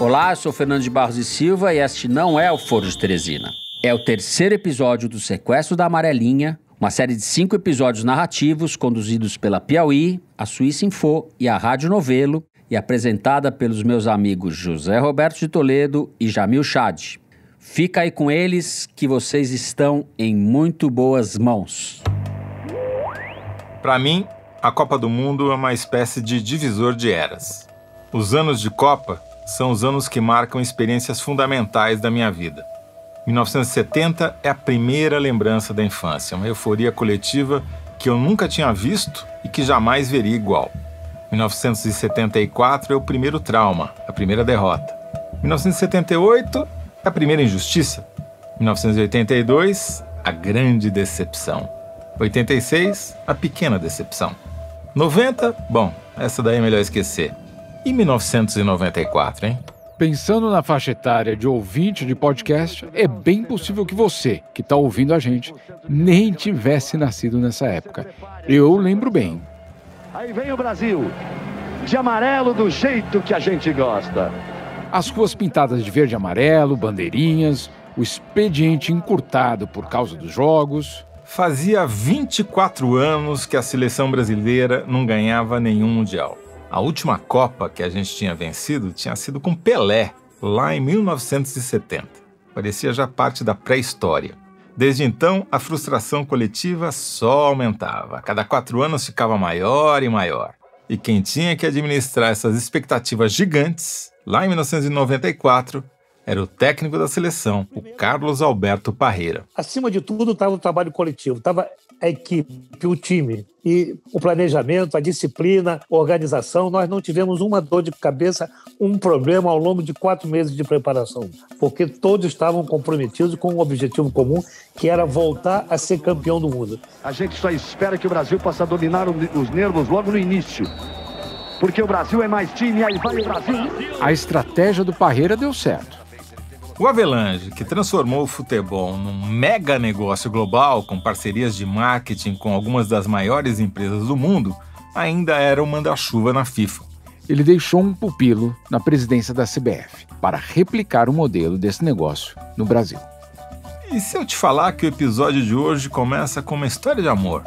Olá, eu sou Fernando de Barros e Silva e este não é o Foro de Teresina. É o terceiro episódio do Sequestro da Amarelinha, uma série de cinco episódios narrativos conduzidos pela Piauí, a Suíça Info e a Rádio Novelo e apresentada pelos meus amigos José Roberto de Toledo e Jamil Chad. Fica aí com eles que vocês estão em muito boas mãos. Para mim, a Copa do Mundo é uma espécie de divisor de eras. Os anos de Copa são os anos que marcam experiências fundamentais da minha vida. 1970 é a primeira lembrança da infância, uma euforia coletiva que eu nunca tinha visto e que jamais veria igual. 1974 é o primeiro trauma, a primeira derrota. 1978 é a primeira injustiça. 1982, a grande decepção. 86, a pequena decepção. 90, bom, essa daí é melhor esquecer. E 1994, hein? Pensando na faixa etária de ouvinte de podcast, é bem possível que você, que está ouvindo a gente, nem tivesse nascido nessa época. Eu lembro bem. Aí vem o Brasil, de amarelo do jeito que a gente gosta. As ruas pintadas de verde e amarelo, bandeirinhas, o expediente encurtado por causa dos jogos. Fazia 24 anos que a seleção brasileira não ganhava nenhum Mundial. A última Copa que a gente tinha vencido tinha sido com Pelé, lá em 1970. Parecia já parte da pré-história. Desde então, a frustração coletiva só aumentava. Cada quatro anos ficava maior e maior. E quem tinha que administrar essas expectativas gigantes, lá em 1994, era o técnico da seleção, o Carlos Alberto Parreira. Acima de tudo estava o trabalho coletivo, estava a equipe, o time e o planejamento, a disciplina, a organização. Nós não tivemos uma dor de cabeça, um problema ao longo de quatro meses de preparação, porque todos estavam comprometidos com um objetivo comum, que era voltar a ser campeão do mundo. A gente só espera que o Brasil possa dominar os nervos logo no início. Porque o Brasil é mais time, aí vai o Brasil. A estratégia do Parreira deu certo. O Avelange, que transformou o futebol num mega negócio global com parcerias de marketing com algumas das maiores empresas do mundo, ainda era o manda-chuva na FIFA. Ele deixou um pupilo na presidência da CBF para replicar o modelo desse negócio no Brasil. E se eu te falar que o episódio de hoje começa com uma história de amor?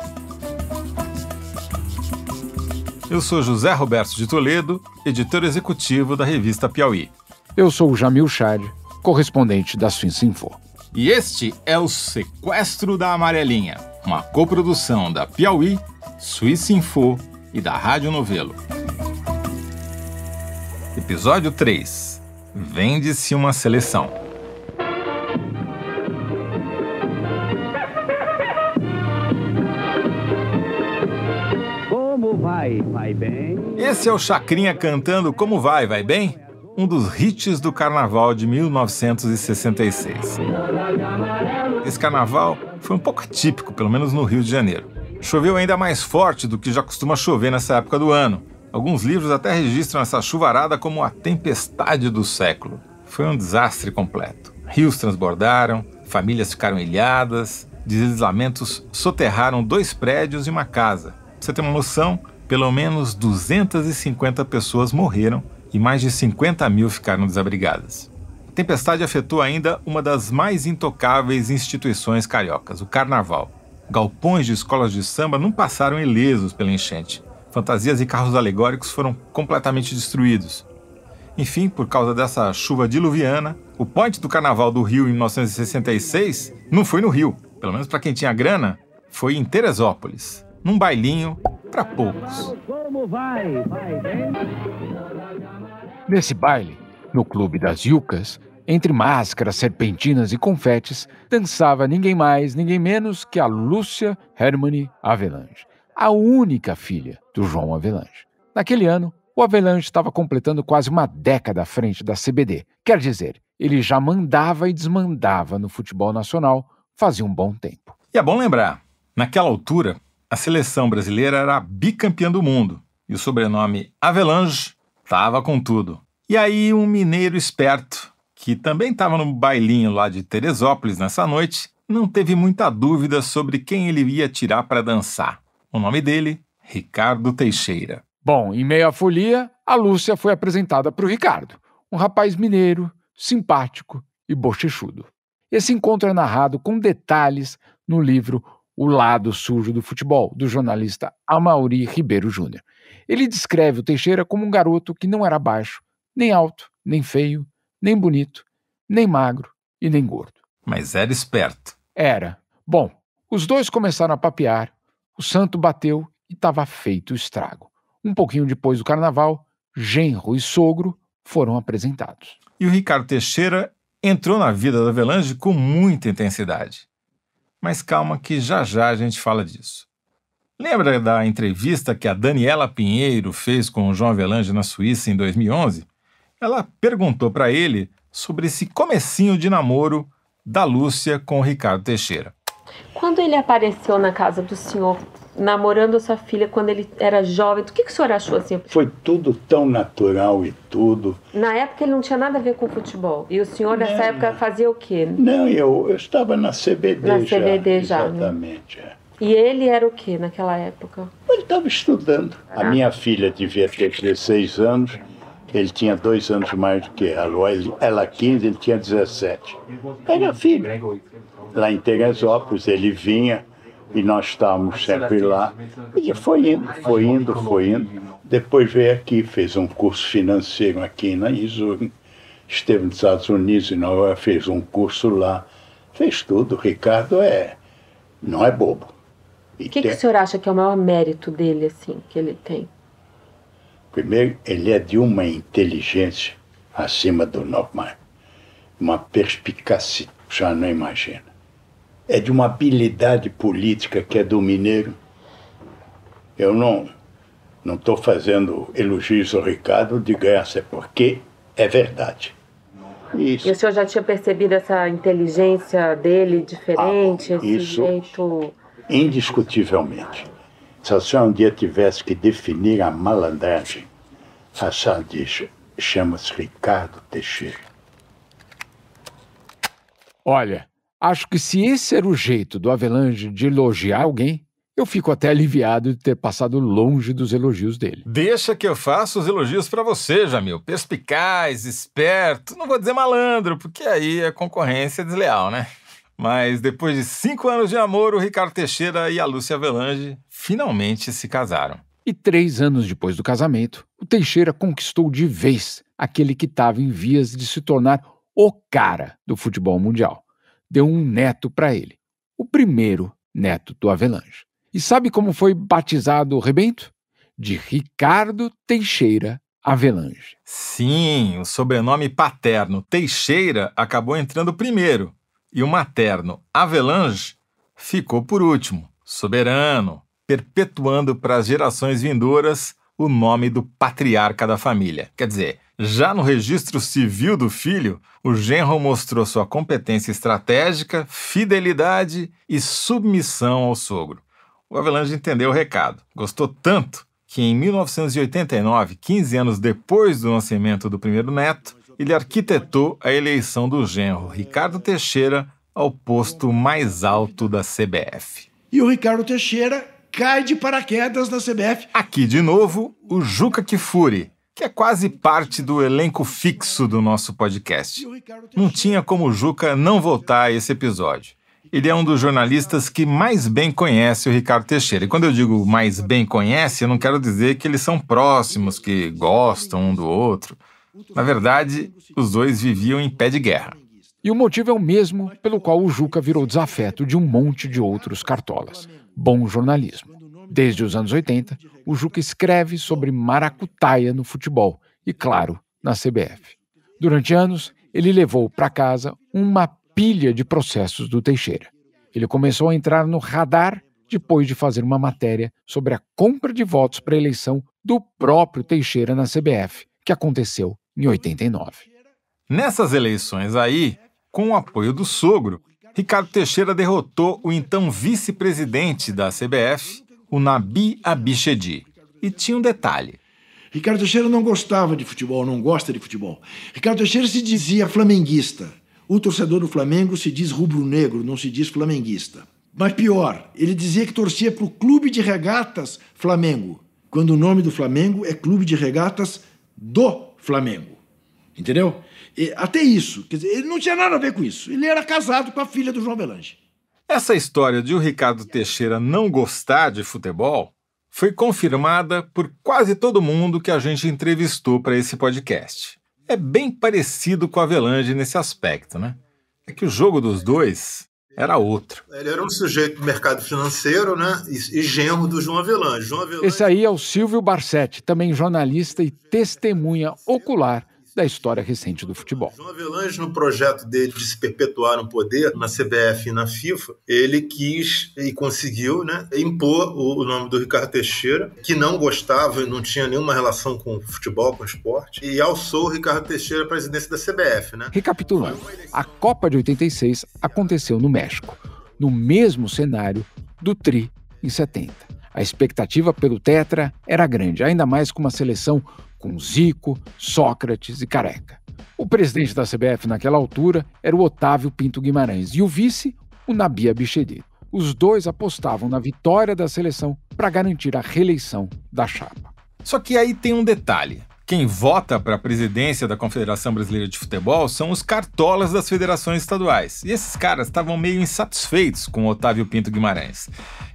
Eu sou José Roberto de Toledo, editor executivo da revista Piauí. Eu sou o Jamil Chad, correspondente da Suíça Info. E este é o Sequestro da Amarelinha, uma coprodução da Piauí, Suíça Info e da Rádio Novelo. Episódio 3 Vende-se uma seleção. Como vai? Vai bem? Esse é o Chacrinha cantando Como Vai, Vai Bem? Um dos hits do carnaval de 1966. Esse carnaval foi um pouco atípico, pelo menos no Rio de Janeiro. Choveu ainda mais forte do que já costuma chover nessa época do ano. Alguns livros até registram essa chuvarada como a tempestade do século. Foi um desastre completo. Rios transbordaram, famílias ficaram ilhadas, deslizamentos soterraram dois prédios e uma casa. Pra você ter uma noção, pelo menos 250 pessoas morreram e mais de 50 mil ficaram desabrigadas. A tempestade afetou ainda uma das mais intocáveis instituições cariocas, o Carnaval. Galpões de escolas de samba não passaram ilesos pela enchente. Fantasias e carros alegóricos foram completamente destruídos. Enfim, por causa dessa chuva diluviana, o point do Carnaval do Rio em 1966 não foi no Rio, pelo menos para quem tinha grana, foi em Teresópolis, num bailinho para poucos. Como vai? Vai? Nesse baile, no Clube das Yucas, entre máscaras, serpentinas e confetes, dançava ninguém mais, ninguém menos que a Lúcia Hermione Avelange, a única filha do João Avelange. Naquele ano, o Avelange estava completando quase uma década à frente da CBD. Quer dizer, ele já mandava e desmandava no futebol nacional fazia um bom tempo. E é bom lembrar, naquela altura, a seleção brasileira era bicampeã do mundo e o sobrenome Avelange estava com tudo. E aí, um mineiro esperto, que também estava no bailinho lá de Teresópolis nessa noite, não teve muita dúvida sobre quem ele ia tirar para dançar. O nome dele, Ricardo Teixeira. Bom, em meio à folia, a Lúcia foi apresentada para o Ricardo, Um rapaz mineiro, simpático e bochechudo. Esse encontro é narrado com detalhes no livro O Lado Sujo do Futebol, do jornalista Amauri Ribeiro Júnior. Ele descreve o Teixeira como um garoto que não era baixo, nem alto, nem feio, nem bonito, nem magro e nem gordo. Mas era esperto. Era. Bom, os dois começaram a papear, o santo bateu e estava feito o estrago. Um pouquinho depois do carnaval, genro e sogro foram apresentados. E o Ricardo Teixeira entrou na vida da Avelange com muita intensidade. Mas calma que já já a gente fala disso. Lembra da entrevista que a Daniela Pinheiro fez com o João Avelange na Suíça em 2011? Ela perguntou para ele sobre esse comecinho de namoro da Lúcia com o Ricardo Teixeira. Quando ele apareceu na casa do senhor, namorando a sua filha quando ele era jovem. O que, que o senhor achou assim? Foi tudo tão natural e tudo. Na época ele não tinha nada a ver com futebol. E o senhor nessa não, época fazia o quê? Não, eu, eu estava na CBD na já. CBD já. Né? Exatamente. Né? É. E ele era o que naquela época? Ele estava estudando. Ah. A minha filha devia ter 16 anos. Ele tinha dois anos mais do que ela. Ela 15, ele tinha 17. Era filho. Lá em Teresópolis, ele vinha e nós estávamos sempre lá. E foi indo, foi indo, foi indo. Depois veio aqui, fez um curso financeiro aqui na ISO, esteve nos Estados Unidos e Nova fez um curso lá, fez tudo. O Ricardo é, não é bobo. O que, tem... que o senhor acha que é o maior mérito dele, assim, que ele tem? Primeiro, ele é de uma inteligência acima do normal, uma perspicácia, já não imagina é de uma habilidade política que é do mineiro. Eu não não estou fazendo elogios ao Ricardo de graça, porque é verdade. Isso. E o senhor já tinha percebido essa inteligência dele diferente, ah, esse isso, jeito... Indiscutivelmente. Se a senhora um dia tivesse que definir a malandragem, a senhora diz, chama-se Ricardo Teixeira. Olha, Acho que se esse era o jeito do Avelange de elogiar alguém, eu fico até aliviado de ter passado longe dos elogios dele. Deixa que eu faça os elogios para você, Jamil. Perspicaz, esperto, não vou dizer malandro, porque aí é concorrência desleal, né? Mas depois de cinco anos de amor, o Ricardo Teixeira e a Lúcia Avelange finalmente se casaram. E três anos depois do casamento, o Teixeira conquistou de vez aquele que estava em vias de se tornar o cara do futebol mundial deu um neto para ele, o primeiro neto do Avelange. E sabe como foi batizado o rebento? De Ricardo Teixeira Avelange. Sim, o sobrenome paterno Teixeira acabou entrando primeiro e o materno Avelange ficou por último, soberano, perpetuando para as gerações vindouras o nome do patriarca da família. Quer dizer, já no registro civil do filho, o genro mostrou sua competência estratégica, fidelidade e submissão ao sogro. O Avelange entendeu o recado. Gostou tanto que em 1989, 15 anos depois do nascimento do primeiro neto, ele arquitetou a eleição do genro Ricardo Teixeira ao posto mais alto da CBF. E o Ricardo Teixeira cai de paraquedas na CBF. Aqui de novo, o Juca Kifuri, que é quase parte do elenco fixo do nosso podcast. Não tinha como o Juca não voltar a esse episódio. Ele é um dos jornalistas que mais bem conhece o Ricardo Teixeira. E quando eu digo mais bem conhece, eu não quero dizer que eles são próximos, que gostam um do outro. Na verdade, os dois viviam em pé de guerra. E o motivo é o mesmo pelo qual o Juca virou desafeto de um monte de outros cartolas. Bom jornalismo. Desde os anos 80, o Juca escreve sobre maracutaia no futebol e, claro, na CBF. Durante anos, ele levou para casa uma pilha de processos do Teixeira. Ele começou a entrar no radar depois de fazer uma matéria sobre a compra de votos para a eleição do próprio Teixeira na CBF, que aconteceu em 89. Nessas eleições aí, com o apoio do sogro, Ricardo Teixeira derrotou o então vice-presidente da CBF, o Nabi Abichedi. E tinha um detalhe. Ricardo Teixeira não gostava de futebol, não gosta de futebol. Ricardo Teixeira se dizia flamenguista. O torcedor do Flamengo se diz rubro-negro, não se diz flamenguista. Mas pior, ele dizia que torcia para o Clube de Regatas Flamengo, quando o nome do Flamengo é Clube de Regatas do Flamengo. Entendeu? E, até isso. Quer dizer, ele não tinha nada a ver com isso. Ele era casado com a filha do João Avelange. Essa história de o Ricardo Teixeira não gostar de futebol foi confirmada por quase todo mundo que a gente entrevistou para esse podcast. É bem parecido com a Avelange nesse aspecto, né? É que o jogo dos dois era outro. Ele era um sujeito do mercado financeiro, né? E, e genro do João Avelange. João Avelange. Esse aí é o Silvio Barsetti, também jornalista e testemunha ocular da história recente do futebol. João Avelange, no projeto dele de se perpetuar no poder na CBF e na FIFA, ele quis e conseguiu né, impor o nome do Ricardo Teixeira, que não gostava e não tinha nenhuma relação com futebol, com esporte, e alçou o Ricardo Teixeira à presidência da CBF. Né? Recapitulando, a Copa de 86 aconteceu no México, no mesmo cenário do Tri em 70. A expectativa pelo Tetra era grande, ainda mais com uma seleção com Zico, Sócrates e Careca. O presidente da CBF naquela altura era o Otávio Pinto Guimarães e o vice, o Nabi Abichedi. Os dois apostavam na vitória da seleção para garantir a reeleição da chapa. Só que aí tem um detalhe. Quem vota para a presidência da Confederação Brasileira de Futebol são os cartolas das federações estaduais. E esses caras estavam meio insatisfeitos com Otávio Pinto Guimarães.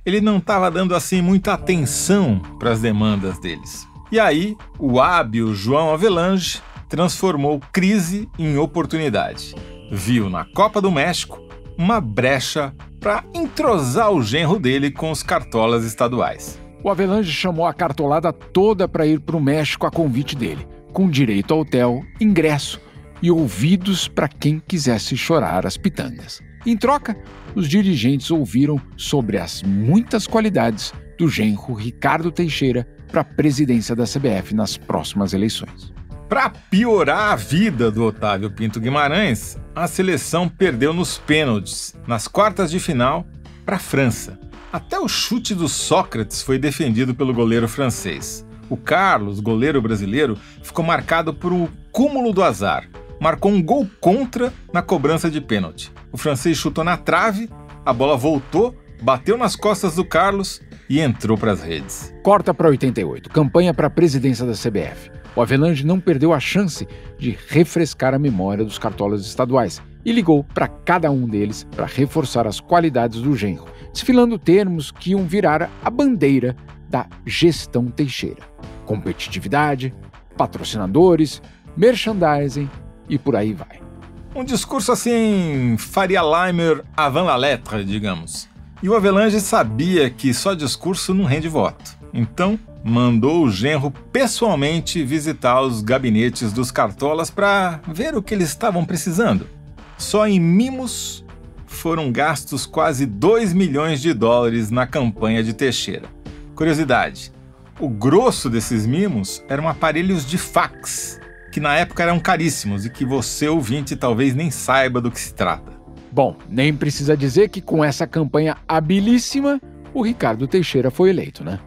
Ele não estava dando assim muita atenção para as demandas deles. E aí, o hábil João Avelange transformou crise em oportunidade. Viu na Copa do México uma brecha para entrosar o genro dele com os cartolas estaduais. O Avelange chamou a cartolada toda para ir para o México a convite dele, com direito a hotel, ingresso e ouvidos para quem quisesse chorar as pitangas. Em troca, os dirigentes ouviram sobre as muitas qualidades do genro Ricardo Teixeira para a presidência da CBF nas próximas eleições. Para piorar a vida do Otávio Pinto Guimarães, a seleção perdeu nos pênaltis, nas quartas de final, para a França. Até o chute do Sócrates foi defendido pelo goleiro francês. O Carlos, goleiro brasileiro, ficou marcado por um cúmulo do azar. Marcou um gol contra na cobrança de pênalti. O francês chutou na trave, a bola voltou, bateu nas costas do Carlos e entrou para as redes. Corta para 88, campanha para a presidência da CBF. O Avelange não perdeu a chance de refrescar a memória dos cartolas estaduais e ligou para cada um deles para reforçar as qualidades do genro, desfilando termos que iam virar a bandeira da gestão Teixeira: competitividade, patrocinadores, merchandising e por aí vai. Um discurso assim, Faria Limer avant la lettre, digamos. E o Avelange sabia que só discurso não rende voto. Então, mandou o genro pessoalmente visitar os gabinetes dos cartolas para ver o que eles estavam precisando. Só em mimos foram gastos quase 2 milhões de dólares na campanha de Teixeira. Curiosidade: o grosso desses mimos eram aparelhos de fax, que na época eram caríssimos e que você, ouvinte, talvez nem saiba do que se trata. Bom, nem precisa dizer que com essa campanha habilíssima, o Ricardo Teixeira foi eleito, né?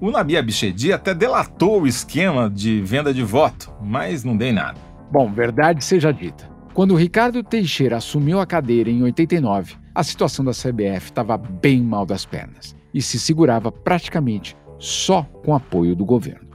O Nabi Abichedi até delatou o esquema de venda de voto, mas não dei nada. Bom, verdade seja dita. Quando o Ricardo Teixeira assumiu a cadeira em 89, a situação da CBF estava bem mal das pernas e se segurava praticamente só com apoio do governo.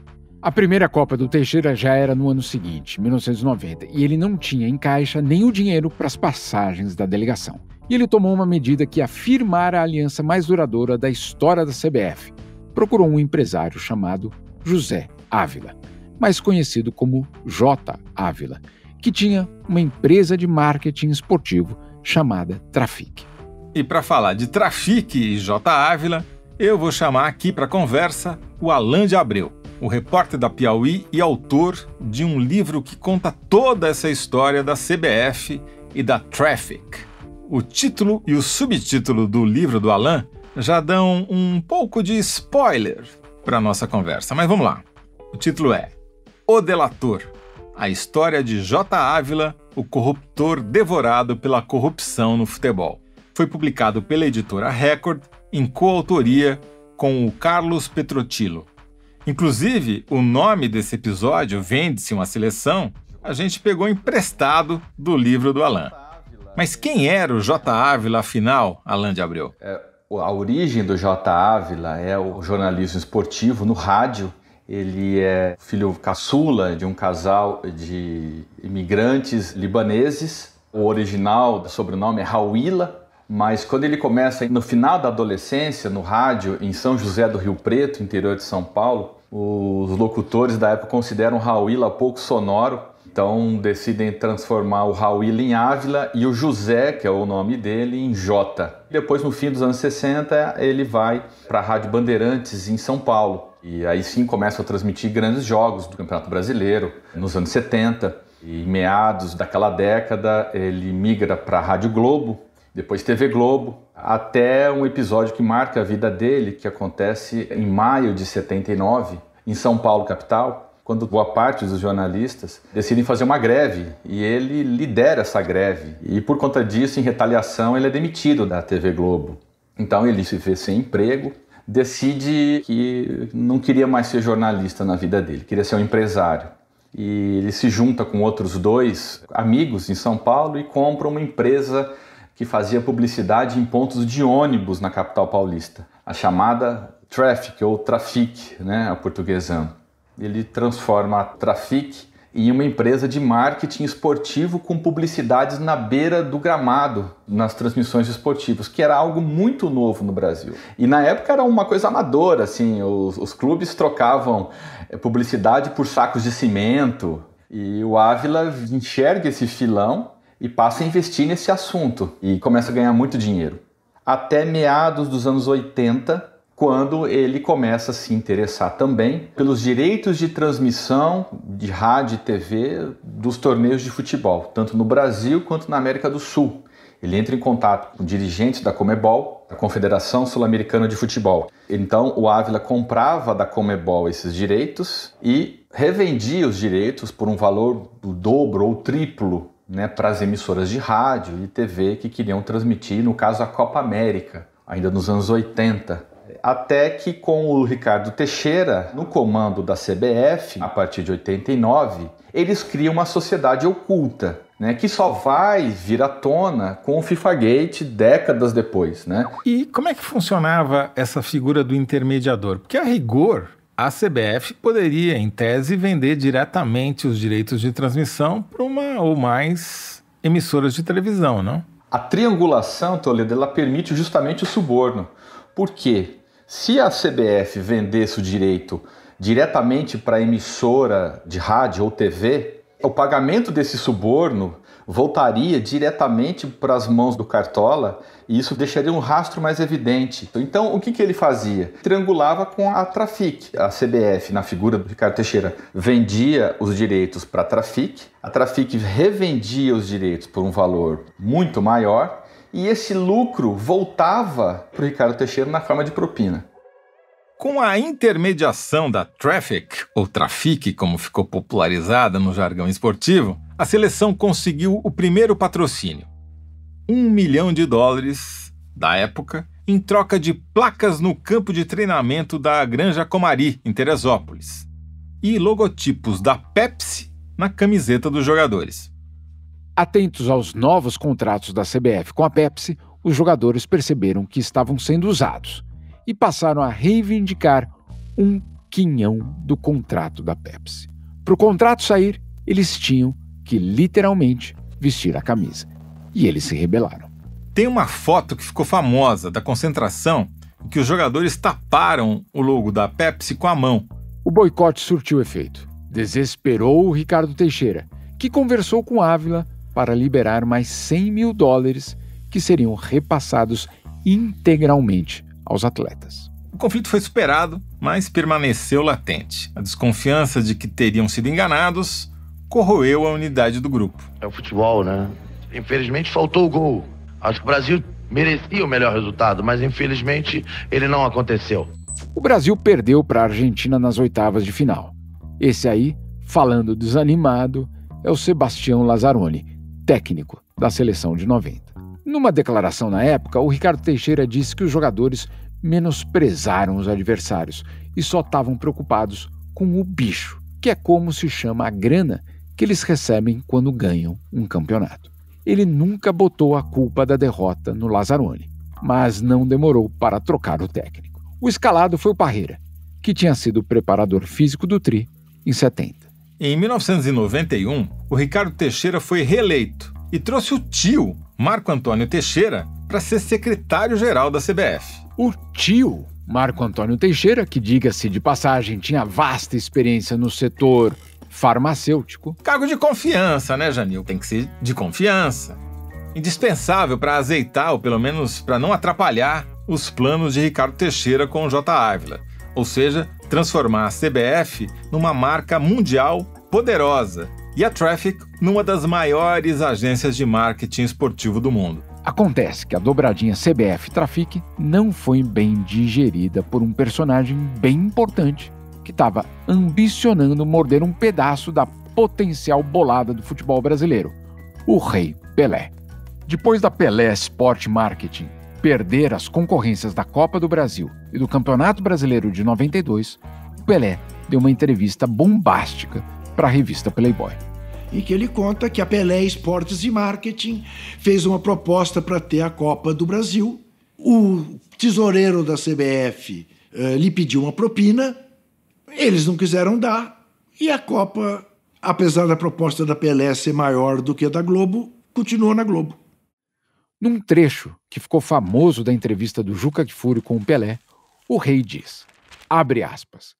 A primeira Copa do Teixeira já era no ano seguinte, 1990, e ele não tinha em caixa nem o dinheiro para as passagens da delegação. E ele tomou uma medida que afirmara a aliança mais duradoura da história da CBF. Procurou um empresário chamado José Ávila, mais conhecido como J. Ávila, que tinha uma empresa de marketing esportivo chamada Trafic. E para falar de Trafic e J. Ávila, eu vou chamar aqui para conversa o Alain de Abreu o repórter da Piauí e autor de um livro que conta toda essa história da CBF e da Traffic. O título e o subtítulo do livro do Alain já dão um pouco de spoiler para nossa conversa, mas vamos lá. O título é O Delator a história de J. Ávila, o corruptor devorado pela corrupção no futebol. Foi publicado pela editora Record em coautoria com o Carlos Petrotilo. Inclusive, o nome desse episódio, Vende-se uma Seleção, a gente pegou emprestado do livro do Alain. Mas quem era o J. Ávila, afinal, Alain de Abreu? É, a origem do J. Ávila é o jornalismo esportivo no rádio. Ele é filho caçula de um casal de imigrantes libaneses. O original do sobrenome é Hawila, mas quando ele começa no final da adolescência, no rádio, em São José do Rio Preto, interior de São Paulo, os locutores da época consideram Hawila pouco sonoro, então decidem transformar o Hawila em Ávila e o José, que é o nome dele, em Jota. Depois, no fim dos anos 60, ele vai para a Rádio Bandeirantes em São Paulo. E aí sim começa a transmitir grandes jogos do Campeonato Brasileiro nos anos 70. E em meados daquela década, ele migra para a Rádio Globo, depois TV Globo, até um episódio que marca a vida dele, que acontece em maio de 79, em São Paulo, capital, quando boa parte dos jornalistas decidem fazer uma greve e ele lidera essa greve. E por conta disso, em retaliação, ele é demitido da TV Globo. Então ele se vê sem emprego, decide que não queria mais ser jornalista na vida dele, queria ser um empresário. E ele se junta com outros dois amigos em São Paulo e compra uma empresa que fazia publicidade em pontos de ônibus na capital paulista, a chamada Traffic ou Trafic, né, a portuguesando. Ele transforma a Trafic em uma empresa de marketing esportivo com publicidades na beira do gramado nas transmissões esportivas, que era algo muito novo no Brasil. E na época era uma coisa amadora, assim, os, os clubes trocavam eh, publicidade por sacos de cimento. E o Ávila enxerga esse filão e passa a investir nesse assunto e começa a ganhar muito dinheiro. Até meados dos anos 80, quando ele começa a se interessar também pelos direitos de transmissão de rádio e TV dos torneios de futebol, tanto no Brasil quanto na América do Sul. Ele entra em contato com dirigentes da Comebol, da Confederação Sul-Americana de Futebol. Então, o Ávila comprava da Comebol esses direitos e revendia os direitos por um valor do dobro ou triplo né, para as emissoras de rádio e TV que queriam transmitir, no caso, a Copa América, ainda nos anos 80. Até que com o Ricardo Teixeira no comando da CBF, a partir de 89, eles criam uma sociedade oculta, né, que só vai vir à tona com o FIFA Gate décadas depois. Né? E como é que funcionava essa figura do intermediador? Porque a rigor, a CBF poderia, em tese, vender diretamente os direitos de transmissão para uma ou mais emissoras de televisão, não? A triangulação, Toledo, ela permite justamente o suborno. Por quê? Se a CBF vendesse o direito diretamente para a emissora de rádio ou TV, o pagamento desse suborno voltaria diretamente para as mãos do Cartola e isso deixaria um rastro mais evidente. Então, o que, que ele fazia? Triangulava com a Trafic. A CBF, na figura do Ricardo Teixeira, vendia os direitos para a Trafic, a Trafic revendia os direitos por um valor muito maior e esse lucro voltava para o Ricardo Teixeira na forma de propina. Com a intermediação da Traffic, ou Trafic, como ficou popularizada no jargão esportivo, a seleção conseguiu o primeiro patrocínio. Um milhão de dólares da época em troca de placas no campo de treinamento da Granja Comari, em Teresópolis, e logotipos da Pepsi na camiseta dos jogadores. Atentos aos novos contratos da CBF com a Pepsi, os jogadores perceberam que estavam sendo usados e passaram a reivindicar um quinhão do contrato da Pepsi. Para o contrato sair, eles tinham que literalmente vestir a camisa. E eles se rebelaram. Tem uma foto que ficou famosa da concentração em que os jogadores taparam o logo da Pepsi com a mão. O boicote surtiu efeito. Desesperou o Ricardo Teixeira, que conversou com Ávila para liberar mais 100 mil dólares que seriam repassados integralmente aos atletas. O conflito foi superado, mas permaneceu latente. A desconfiança de que teriam sido enganados corroeu a unidade do grupo. É o futebol, né? Infelizmente faltou o gol. Acho que o Brasil merecia o melhor resultado, mas infelizmente ele não aconteceu. O Brasil perdeu para a Argentina nas oitavas de final. Esse aí, falando desanimado, é o Sebastião Lazzaroni, técnico da seleção de 90. Numa declaração na época, o Ricardo Teixeira disse que os jogadores menosprezaram os adversários e só estavam preocupados com o bicho, que é como se chama a grana que eles recebem quando ganham um campeonato. Ele nunca botou a culpa da derrota no Lazzaroni, mas não demorou para trocar o técnico. O escalado foi o Parreira, que tinha sido preparador físico do Tri em 70. Em 1991, o Ricardo Teixeira foi reeleito e trouxe o tio, Marco Antônio Teixeira, para ser secretário-geral da CBF. O tio Marco Antônio Teixeira, que diga-se de passagem, tinha vasta experiência no setor farmacêutico. Cargo de confiança, né, Janil? Tem que ser de confiança. Indispensável para azeitar, ou pelo menos para não atrapalhar, os planos de Ricardo Teixeira com o J. Ávila. Ou seja, transformar a CBF numa marca mundial poderosa e a Traffic numa das maiores agências de marketing esportivo do mundo. Acontece que a dobradinha CBF Trafic não foi bem digerida por um personagem bem importante que estava ambicionando morder um pedaço da potencial bolada do futebol brasileiro, o Rei Pelé. Depois da Pelé Sport Marketing perder as concorrências da Copa do Brasil e do Campeonato Brasileiro de 92, o Pelé deu uma entrevista bombástica para a revista Playboy em que ele conta que a Pelé Esportes e Marketing fez uma proposta para ter a Copa do Brasil. O tesoureiro da CBF eh, lhe pediu uma propina, eles não quiseram dar, e a Copa, apesar da proposta da Pelé ser maior do que a da Globo, continuou na Globo. Num trecho que ficou famoso da entrevista do Juca Kfouri com o Pelé, o rei diz, abre aspas,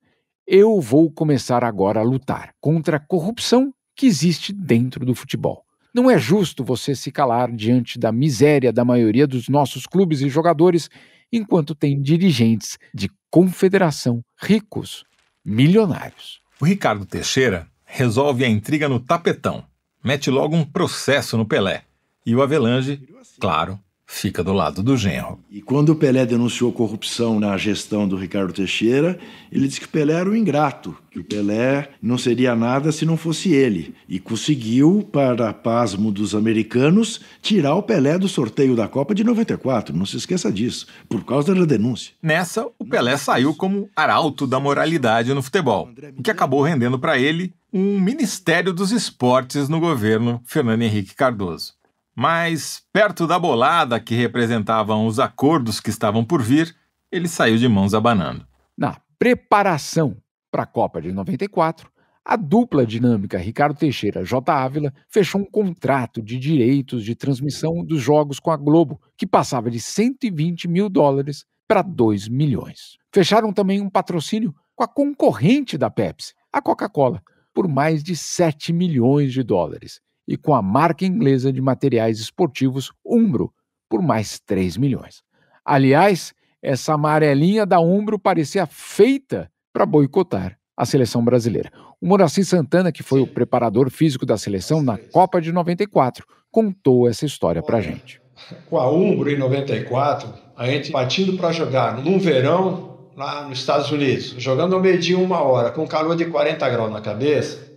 eu vou começar agora a lutar contra a corrupção que existe dentro do futebol. Não é justo você se calar diante da miséria da maioria dos nossos clubes e jogadores enquanto tem dirigentes de confederação ricos, milionários. O Ricardo Teixeira resolve a intriga no tapetão, mete logo um processo no Pelé. E o Avelange, claro, fica do lado do genro. E quando o Pelé denunciou corrupção na gestão do Ricardo Teixeira, ele disse que o Pelé era um ingrato, que o Pelé não seria nada se não fosse ele. E conseguiu, para pasmo dos americanos, tirar o Pelé do sorteio da Copa de 94. Não se esqueça disso, por causa da denúncia. Nessa, o Pelé saiu como arauto da moralidade no futebol, o que acabou rendendo para ele um Ministério dos Esportes no governo Fernando Henrique Cardoso. Mas, perto da bolada que representavam os acordos que estavam por vir, ele saiu de mãos abanando. Na preparação para a Copa de 94, a dupla dinâmica Ricardo Teixeira J. Ávila fechou um contrato de direitos de transmissão dos jogos com a Globo, que passava de 120 mil dólares para 2 milhões. Fecharam também um patrocínio com a concorrente da Pepsi, a Coca-Cola, por mais de 7 milhões de dólares e com a marca inglesa de materiais esportivos Umbro por mais 3 milhões. Aliás, essa amarelinha da Umbro parecia feita para boicotar a seleção brasileira. O Moraci Santana, que foi o preparador físico da seleção na Copa de 94, contou essa história para gente. Com a Umbro em 94, a gente partindo para jogar num verão lá nos Estados Unidos, jogando ao meio-dia uma hora, com calor de 40 graus na cabeça,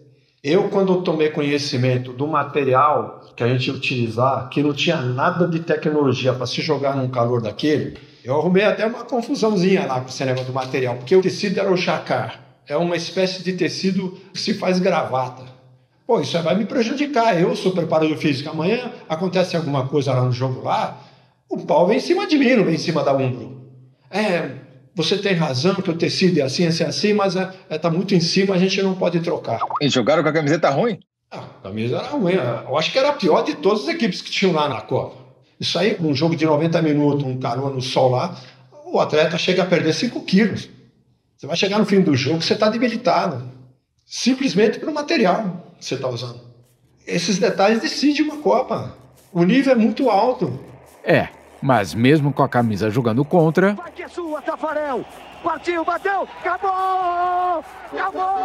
eu, quando tomei conhecimento do material que a gente ia utilizar, que não tinha nada de tecnologia para se jogar num calor daquele, eu arrumei até uma confusãozinha lá com esse negócio do material, porque o tecido era o chacar. É uma espécie de tecido que se faz gravata. Pô, isso vai me prejudicar. Eu sou preparador físico. Amanhã acontece alguma coisa lá no jogo lá, o pau vem em cima de mim, não vem em cima da ombro. É, você tem razão que o tecido é assim, assim, assim, mas está é, é, tá muito em cima, a gente não pode trocar. E jogaram com a camiseta ruim? Ah, a camisa era ruim. É, eu acho que era a pior de todas as equipes que tinham lá na Copa. Isso aí, um jogo de 90 minutos, um calor no sol lá, o atleta chega a perder 5 quilos. Você vai chegar no fim do jogo, você está debilitado. Simplesmente pelo material que você está usando. Esses detalhes decidem uma Copa. O nível é muito alto. É, mas mesmo com a camisa jogando contra. Vai que é sua, Tafarel! Partiu, bateu! Acabou! Acabou!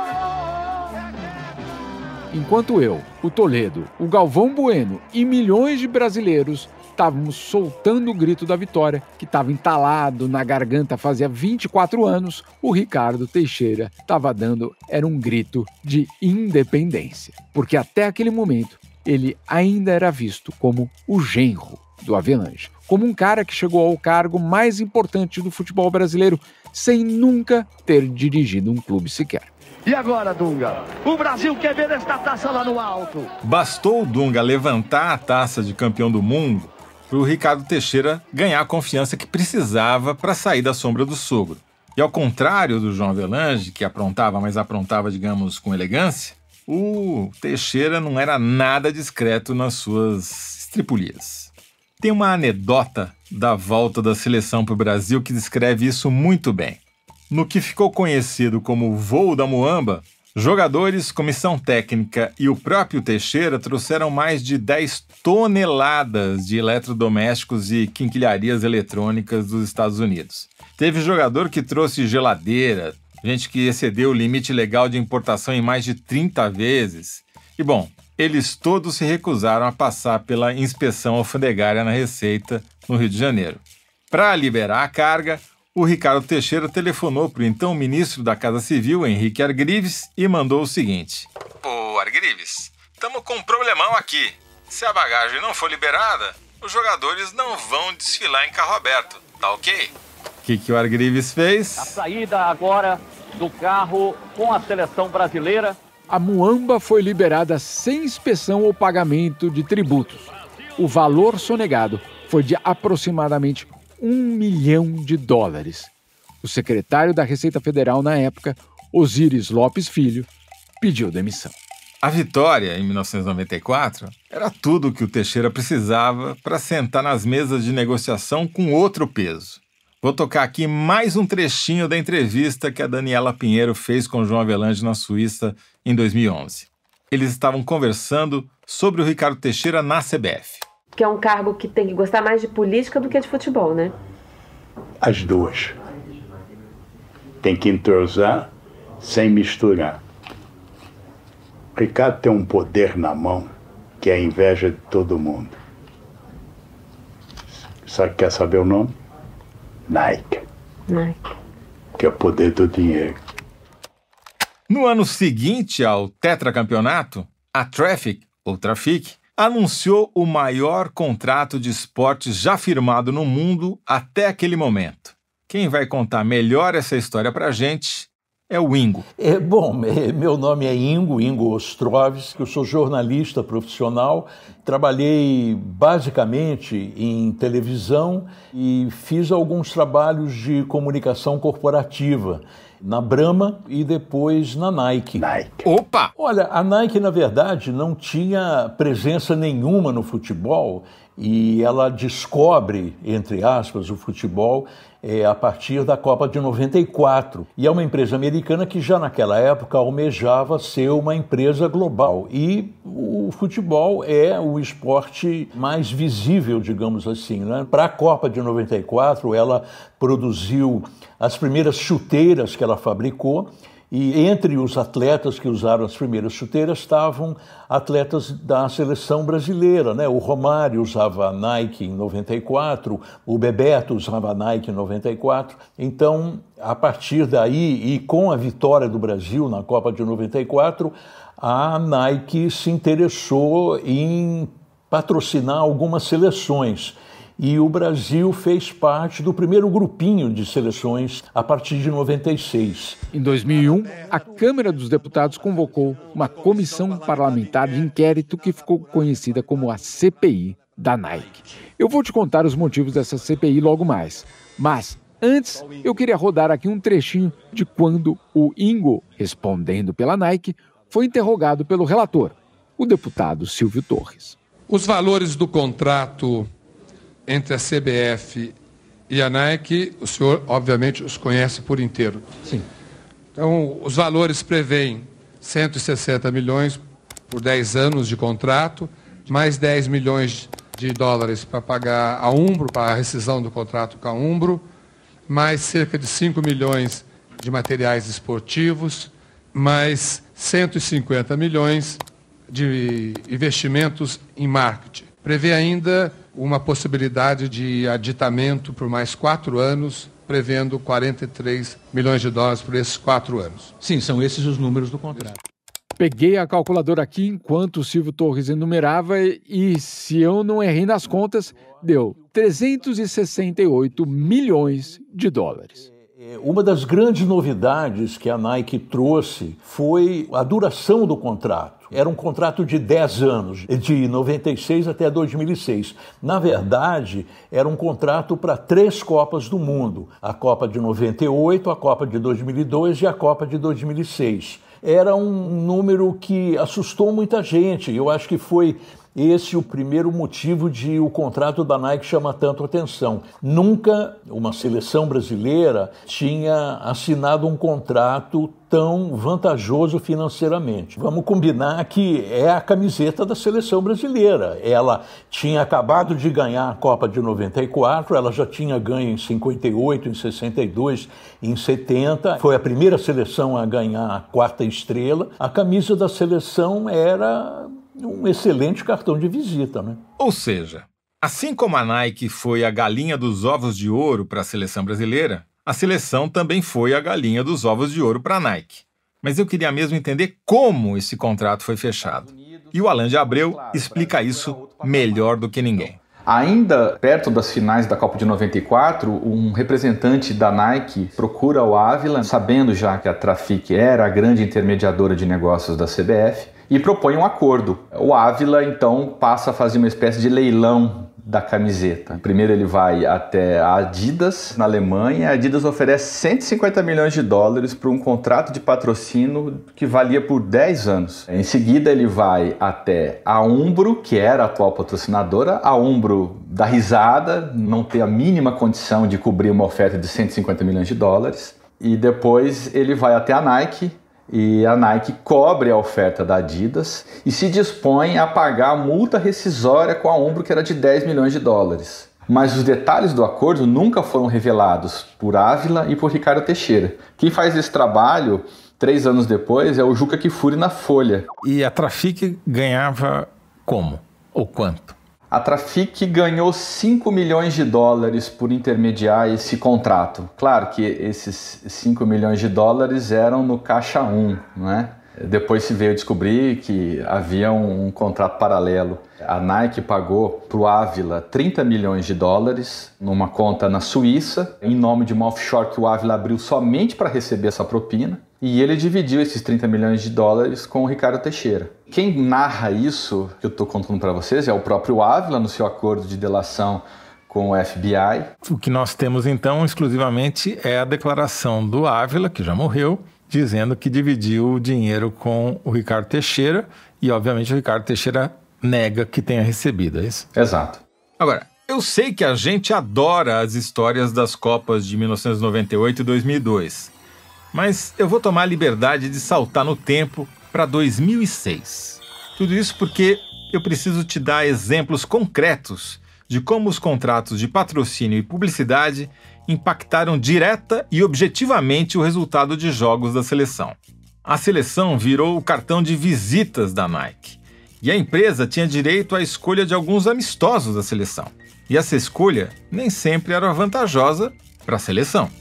Enquanto eu, o Toledo, o Galvão Bueno e milhões de brasileiros estávamos soltando o grito da vitória, que estava entalado na garganta fazia 24 anos, o Ricardo Teixeira estava dando era um grito de independência, porque até aquele momento ele ainda era visto como o genro do Avelange, como um cara que chegou ao cargo mais importante do futebol brasileiro sem nunca ter dirigido um clube sequer. E agora, Dunga? O Brasil quer ver esta taça lá no alto. Bastou o Dunga levantar a taça de campeão do mundo para o Ricardo Teixeira ganhar a confiança que precisava para sair da sombra do sogro. E ao contrário do João Avelange, que aprontava, mas aprontava, digamos, com elegância, o Teixeira não era nada discreto nas suas estripulias. Tem uma anedota da volta da seleção para o Brasil que descreve isso muito bem. No que ficou conhecido como voo da Moamba, jogadores, comissão técnica e o próprio Teixeira trouxeram mais de 10 toneladas de eletrodomésticos e quinquilharias eletrônicas dos Estados Unidos. Teve jogador que trouxe geladeira, gente que excedeu o limite legal de importação em mais de 30 vezes. E bom, eles todos se recusaram a passar pela inspeção alfandegária na Receita, no Rio de Janeiro. Para liberar a carga, o Ricardo Teixeira telefonou para o então ministro da Casa Civil, Henrique Argrives, e mandou o seguinte: Ô Argrives, estamos com um problemão aqui. Se a bagagem não for liberada, os jogadores não vão desfilar em carro aberto, tá ok? que, que o Argrives fez? A saída agora do carro com a seleção brasileira. A Muamba foi liberada sem inspeção ou pagamento de tributos. O valor sonegado foi de aproximadamente um milhão de dólares. O secretário da Receita Federal na época, Osíris Lopes Filho, pediu demissão. A vitória, em 1994, era tudo o que o Teixeira precisava para sentar nas mesas de negociação com outro peso Vou tocar aqui mais um trechinho da entrevista que a Daniela Pinheiro fez com João Avelange na Suíça em 2011. Eles estavam conversando sobre o Ricardo Teixeira na CBF. Que é um cargo que tem que gostar mais de política do que de futebol, né? As duas. Tem que entrosar sem misturar. O Ricardo tem um poder na mão que é a inveja de todo mundo. Sabe, quer saber o nome? Nike. Nike. Que é o poder do dinheiro. No ano seguinte ao tetracampeonato, a Traffic, ou Trafic, anunciou o maior contrato de esportes já firmado no mundo até aquele momento. Quem vai contar melhor essa história pra gente é o Ingo. É, bom, é, meu nome é Ingo, Ingo Ostroves, eu sou jornalista profissional, trabalhei basicamente em televisão e fiz alguns trabalhos de comunicação corporativa na Brahma e depois na Nike. Nike. Opa! Olha, a Nike, na verdade, não tinha presença nenhuma no futebol e ela descobre, entre aspas, o futebol é, a partir da Copa de 94. E é uma empresa americana que já naquela época almejava ser uma empresa global. E o futebol é o esporte mais visível, digamos assim. Né? Para a Copa de 94, ela produziu as primeiras chuteiras que ela fabricou e entre os atletas que usaram as primeiras chuteiras estavam atletas da seleção brasileira, né? O Romário usava Nike em 94, o Bebeto usava Nike em 94. Então, a partir daí e com a vitória do Brasil na Copa de 94, a Nike se interessou em patrocinar algumas seleções e o Brasil fez parte do primeiro grupinho de seleções a partir de 96. Em 2001, a Câmara dos Deputados convocou uma comissão parlamentar de inquérito que ficou conhecida como a CPI da Nike. Eu vou te contar os motivos dessa CPI logo mais, mas antes eu queria rodar aqui um trechinho de quando o Ingo, respondendo pela Nike, foi interrogado pelo relator, o deputado Silvio Torres. Os valores do contrato entre a CBF e a Nike, o senhor, obviamente, os conhece por inteiro. Sim. Então, os valores prevêem 160 milhões por 10 anos de contrato, mais 10 milhões de dólares para pagar a Umbro, para a rescisão do contrato com a Umbro, mais cerca de 5 milhões de materiais esportivos, mais 150 milhões de investimentos em marketing. Prevê ainda uma possibilidade de aditamento por mais quatro anos, prevendo 43 milhões de dólares por esses quatro anos. Sim, são esses os números do contrato. Peguei a calculadora aqui enquanto o Silvio Torres enumerava e, se eu não errei nas contas, deu 368 milhões de dólares. Uma das grandes novidades que a Nike trouxe foi a duração do contrato. Era um contrato de 10 anos, de 96 até 2006. Na verdade, era um contrato para três Copas do Mundo: a Copa de 98, a Copa de 2002 e a Copa de 2006 era um número que assustou muita gente. Eu acho que foi esse o primeiro motivo de o contrato da Nike chamar tanto atenção. Nunca uma seleção brasileira tinha assinado um contrato tão vantajoso financeiramente. Vamos combinar que é a camiseta da seleção brasileira. Ela tinha acabado de ganhar a Copa de 94, ela já tinha ganho em 58, em 62, em 70. Foi a primeira seleção a ganhar a quarta estrela. A camisa da seleção era um excelente cartão de visita, né? Ou seja, assim como a Nike foi a galinha dos ovos de ouro para a seleção brasileira, a seleção também foi a galinha dos ovos de ouro para a Nike. Mas eu queria mesmo entender como esse contrato foi fechado. E o Alan de Abreu explica isso melhor do que ninguém. Ainda perto das finais da Copa de 94, um representante da Nike procura o Ávila, sabendo já que a Trafic era a grande intermediadora de negócios da CBF, e propõe um acordo. O Ávila então passa a fazer uma espécie de leilão da camiseta. Primeiro ele vai até a Adidas, na Alemanha. A Adidas oferece 150 milhões de dólares para um contrato de patrocínio que valia por 10 anos. Em seguida ele vai até a Umbro, que era a atual patrocinadora. A Umbro dá risada, não tem a mínima condição de cobrir uma oferta de 150 milhões de dólares. E depois ele vai até a Nike, e a Nike cobre a oferta da Adidas e se dispõe a pagar a multa rescisória com a Umbro que era de 10 milhões de dólares. Mas os detalhes do acordo nunca foram revelados por Ávila e por Ricardo Teixeira. Quem faz esse trabalho, três anos depois, é o Juca Kifuri na Folha. E a Trafic ganhava como? Ou quanto? A Trafic ganhou 5 milhões de dólares por intermediar esse contrato. Claro que esses 5 milhões de dólares eram no caixa 1, né? Depois se veio descobrir que havia um, um contrato paralelo. A Nike pagou para o Ávila 30 milhões de dólares numa conta na Suíça, em nome de uma offshore que o Ávila abriu somente para receber essa propina. E ele dividiu esses 30 milhões de dólares com o Ricardo Teixeira. Quem narra isso que eu estou contando para vocês é o próprio Ávila no seu acordo de delação com o FBI. O que nós temos então exclusivamente é a declaração do Ávila, que já morreu, dizendo que dividiu o dinheiro com o Ricardo Teixeira e, obviamente, o Ricardo Teixeira nega que tenha recebido, é isso? Exato. Agora, eu sei que a gente adora as histórias das Copas de 1998 e 2002. Mas eu vou tomar a liberdade de saltar no tempo para 2006. Tudo isso porque eu preciso te dar exemplos concretos de como os contratos de patrocínio e publicidade impactaram direta e objetivamente o resultado de jogos da seleção. A seleção virou o cartão de visitas da Nike. E a empresa tinha direito à escolha de alguns amistosos da seleção. E essa escolha nem sempre era vantajosa para a seleção.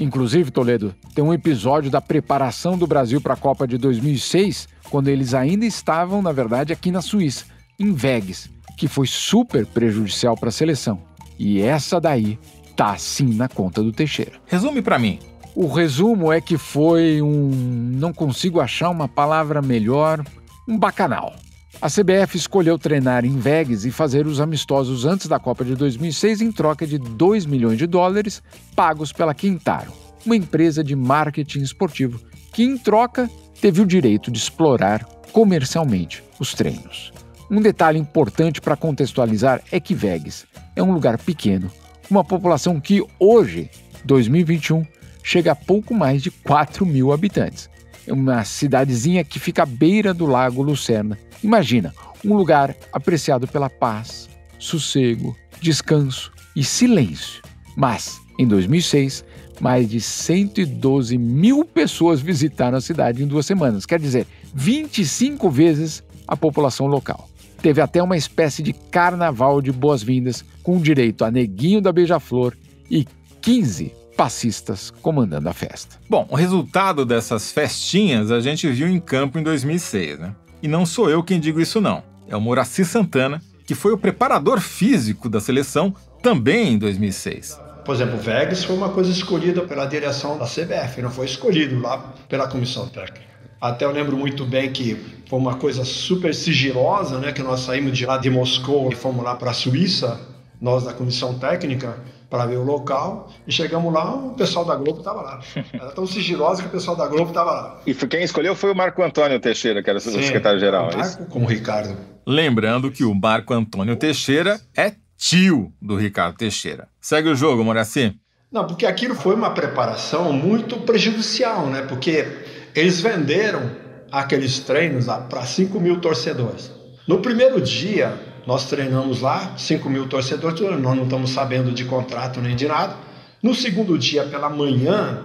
Inclusive, Toledo, tem um episódio da preparação do Brasil para a Copa de 2006, quando eles ainda estavam, na verdade, aqui na Suíça, em Vegas, que foi super prejudicial para a seleção. E essa daí tá sim na conta do Teixeira. Resume para mim. O resumo é que foi um. Não consigo achar uma palavra melhor. Um bacanal. A CBF escolheu treinar em Vegas e fazer os amistosos antes da Copa de 2006 em troca de 2 milhões de dólares pagos pela Quintaro, uma empresa de marketing esportivo que, em troca, teve o direito de explorar comercialmente os treinos. Um detalhe importante para contextualizar é que Vegas é um lugar pequeno, uma população que hoje, 2021, chega a pouco mais de 4 mil habitantes. É uma cidadezinha que fica à beira do Lago Lucerna Imagina, um lugar apreciado pela paz, sossego, descanso e silêncio. Mas, em 2006, mais de 112 mil pessoas visitaram a cidade em duas semanas, quer dizer, 25 vezes a população local. Teve até uma espécie de carnaval de boas-vindas, com direito a neguinho da beija-flor e 15 passistas comandando a festa. Bom, o resultado dessas festinhas a gente viu em campo em 2006, né? E não sou eu quem digo isso, não. É o Moraci Santana, que foi o preparador físico da seleção também em 2006. Por exemplo, o Vegas foi uma coisa escolhida pela direção da CBF, não foi escolhido lá pela comissão técnica. Até eu lembro muito bem que foi uma coisa super sigilosa, né? Que nós saímos de lá de Moscou e fomos lá para a Suíça, nós da comissão técnica, para ver o local. E chegamos lá, o pessoal da Globo estava lá. Era tão sigilosa que o pessoal da Globo estava lá. E quem escolheu foi o Marco Antônio Teixeira, que era o secretário-geral. É Marco como Ricardo. Lembrando que o Marco Antônio Teixeira é tio do Ricardo Teixeira. Segue o jogo, Moraci. Não, porque aquilo foi uma preparação muito prejudicial, né? Porque eles venderam aqueles treinos para 5 mil torcedores. No primeiro dia, nós treinamos lá, 5 mil torcedores, nós não estamos sabendo de contrato nem de nada. No segundo dia, pela manhã,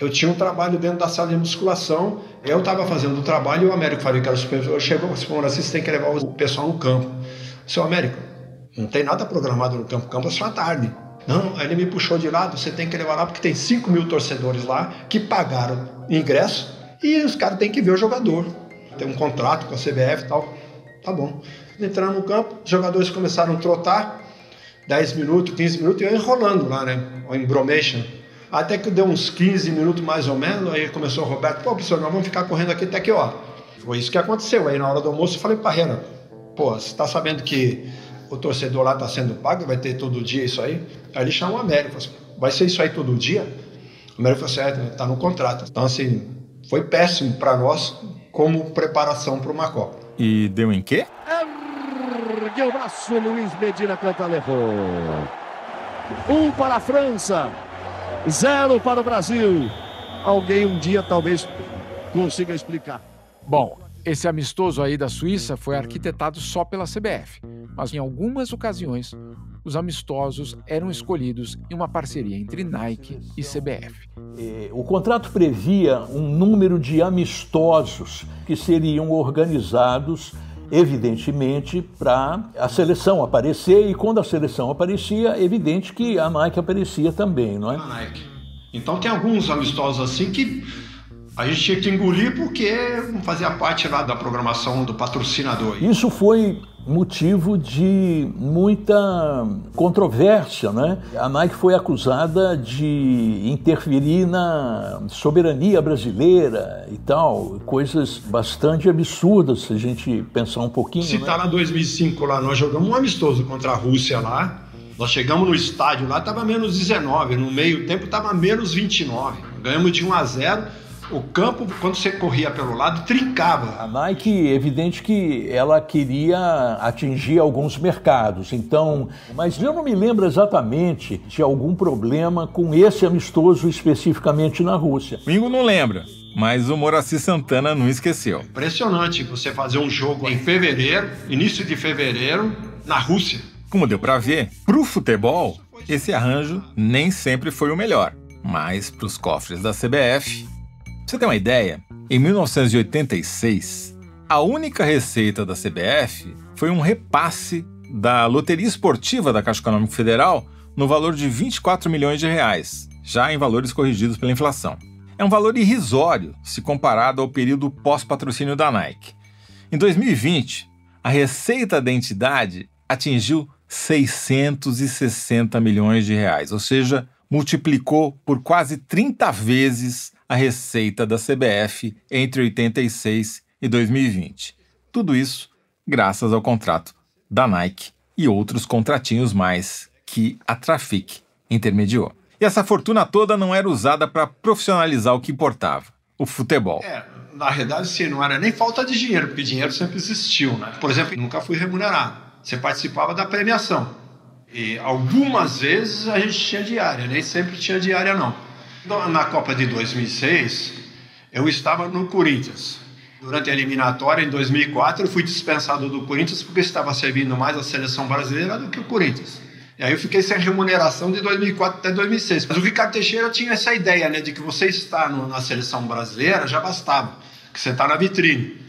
eu tinha um trabalho dentro da sala de musculação. Eu estava fazendo o trabalho e o Américo falou que era o supervisor, chegou e falou assim, você tem que levar o pessoal no campo. Seu Américo, não tem nada programado no campo, o campo é só à tarde. Não, ele me puxou de lado, você tem que levar lá porque tem 5 mil torcedores lá que pagaram ingresso e os caras têm que ver o jogador. Tem um contrato com a CBF e tal. Tá bom. Entrando no campo, os jogadores começaram a trotar. 10 minutos, 15 minutos, e eu enrolando lá, né? O embromation. Até que deu uns 15 minutos mais ou menos, aí começou o Roberto, pô, professor, nós vamos ficar correndo aqui até que hora? Foi isso que aconteceu. Aí na hora do almoço eu falei para Rena, pô, você tá sabendo que o torcedor lá tá sendo pago, vai ter todo dia isso aí? Aí ele chamou o Américo, falou assim, vai ser isso aí todo dia? O Américo falou assim, é, tá no contrato. Então assim, foi péssimo para nós como preparação para uma Copa. E deu em quê? Ergueu o braço, Luiz Medina canta levou. Um para a França, zero para o Brasil. Alguém um dia talvez consiga explicar. Bom, esse amistoso aí da Suíça foi arquitetado só pela CBF, mas em algumas ocasiões os amistosos eram escolhidos em uma parceria entre Nike e CBF. É, o contrato previa um número de amistosos que seriam organizados evidentemente, para a seleção aparecer, e quando a seleção aparecia, é evidente que a Nike aparecia também, não é? A Nike. Então tem alguns amistosos assim que a gente tinha que engolir porque não fazia parte lá da programação do patrocinador. Isso foi motivo de muita controvérsia, né? A Nike foi acusada de interferir na soberania brasileira e tal, coisas bastante absurdas se a gente pensar um pouquinho. Se né? tá lá 2005 lá, nós jogamos um amistoso contra a Rússia lá. Nós chegamos no estádio lá, tava menos 19, no meio tempo tava menos 29. Ganhamos de 1 a 0 o campo, quando você corria pelo lado, trincava. A Nike, evidente que ela queria atingir alguns mercados, então, mas eu não me lembro exatamente de algum problema com esse amistoso especificamente na Rússia. Mingo não lembra, mas o Moraci Santana não esqueceu. Impressionante você fazer um jogo em fevereiro, início de fevereiro, na Rússia. Como deu para ver, pro futebol, esse arranjo nem sempre foi o melhor, mas pros cofres da CBF você tem uma ideia? Em 1986, a única receita da CBF foi um repasse da loteria esportiva da Caixa Econômica Federal no valor de 24 milhões de reais, já em valores corrigidos pela inflação. É um valor irrisório se comparado ao período pós-patrocínio da Nike. Em 2020, a receita da entidade atingiu 660 milhões de reais, ou seja, multiplicou por quase 30 vezes a receita da CBF entre 86 e 2020. Tudo isso graças ao contrato da Nike e outros contratinhos mais que a Trafic intermediou. E essa fortuna toda não era usada para profissionalizar o que importava, o futebol. É, na verdade, sim, não era nem falta de dinheiro, porque dinheiro sempre existiu, né? Por exemplo, nunca fui remunerado. Você participava da premiação. E algumas vezes a gente tinha diária, nem sempre tinha diária, não. Na Copa de 2006, eu estava no Corinthians. Durante a eliminatória, em 2004, eu fui dispensado do Corinthians porque estava servindo mais a seleção brasileira do que o Corinthians. E aí eu fiquei sem remuneração de 2004 até 2006. Mas o Ricardo Teixeira tinha essa ideia, né, de que você estar no, na seleção brasileira já bastava, que você está na vitrine.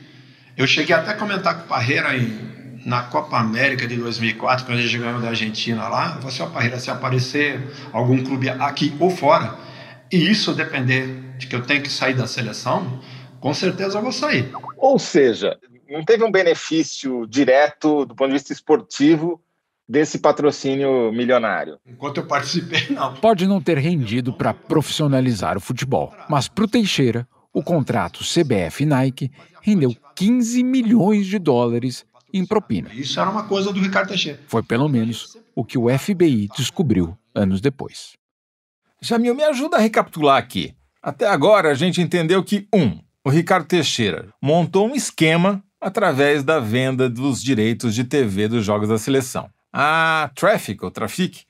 Eu cheguei até a comentar com o Parreira em, na Copa América de 2004, quando a gente ganhou da Argentina lá. Eu falei assim, Parreira, se aparecer algum clube aqui ou fora, e isso depender de que eu tenho que sair da seleção, com certeza eu vou sair. Ou seja, não teve um benefício direto do ponto de vista esportivo desse patrocínio milionário? Enquanto eu participei, não. Pode não ter rendido para profissionalizar o futebol, mas para o Teixeira, o contrato CBF Nike rendeu 15 milhões de dólares em propina. Isso era uma coisa do Ricardo Teixeira. Foi pelo menos o que o FBI descobriu anos depois. Jamil, me ajuda a recapitular aqui. Até agora a gente entendeu que, um, o Ricardo Teixeira montou um esquema através da venda dos direitos de TV dos Jogos da Seleção. A Traffic, ou Trafic,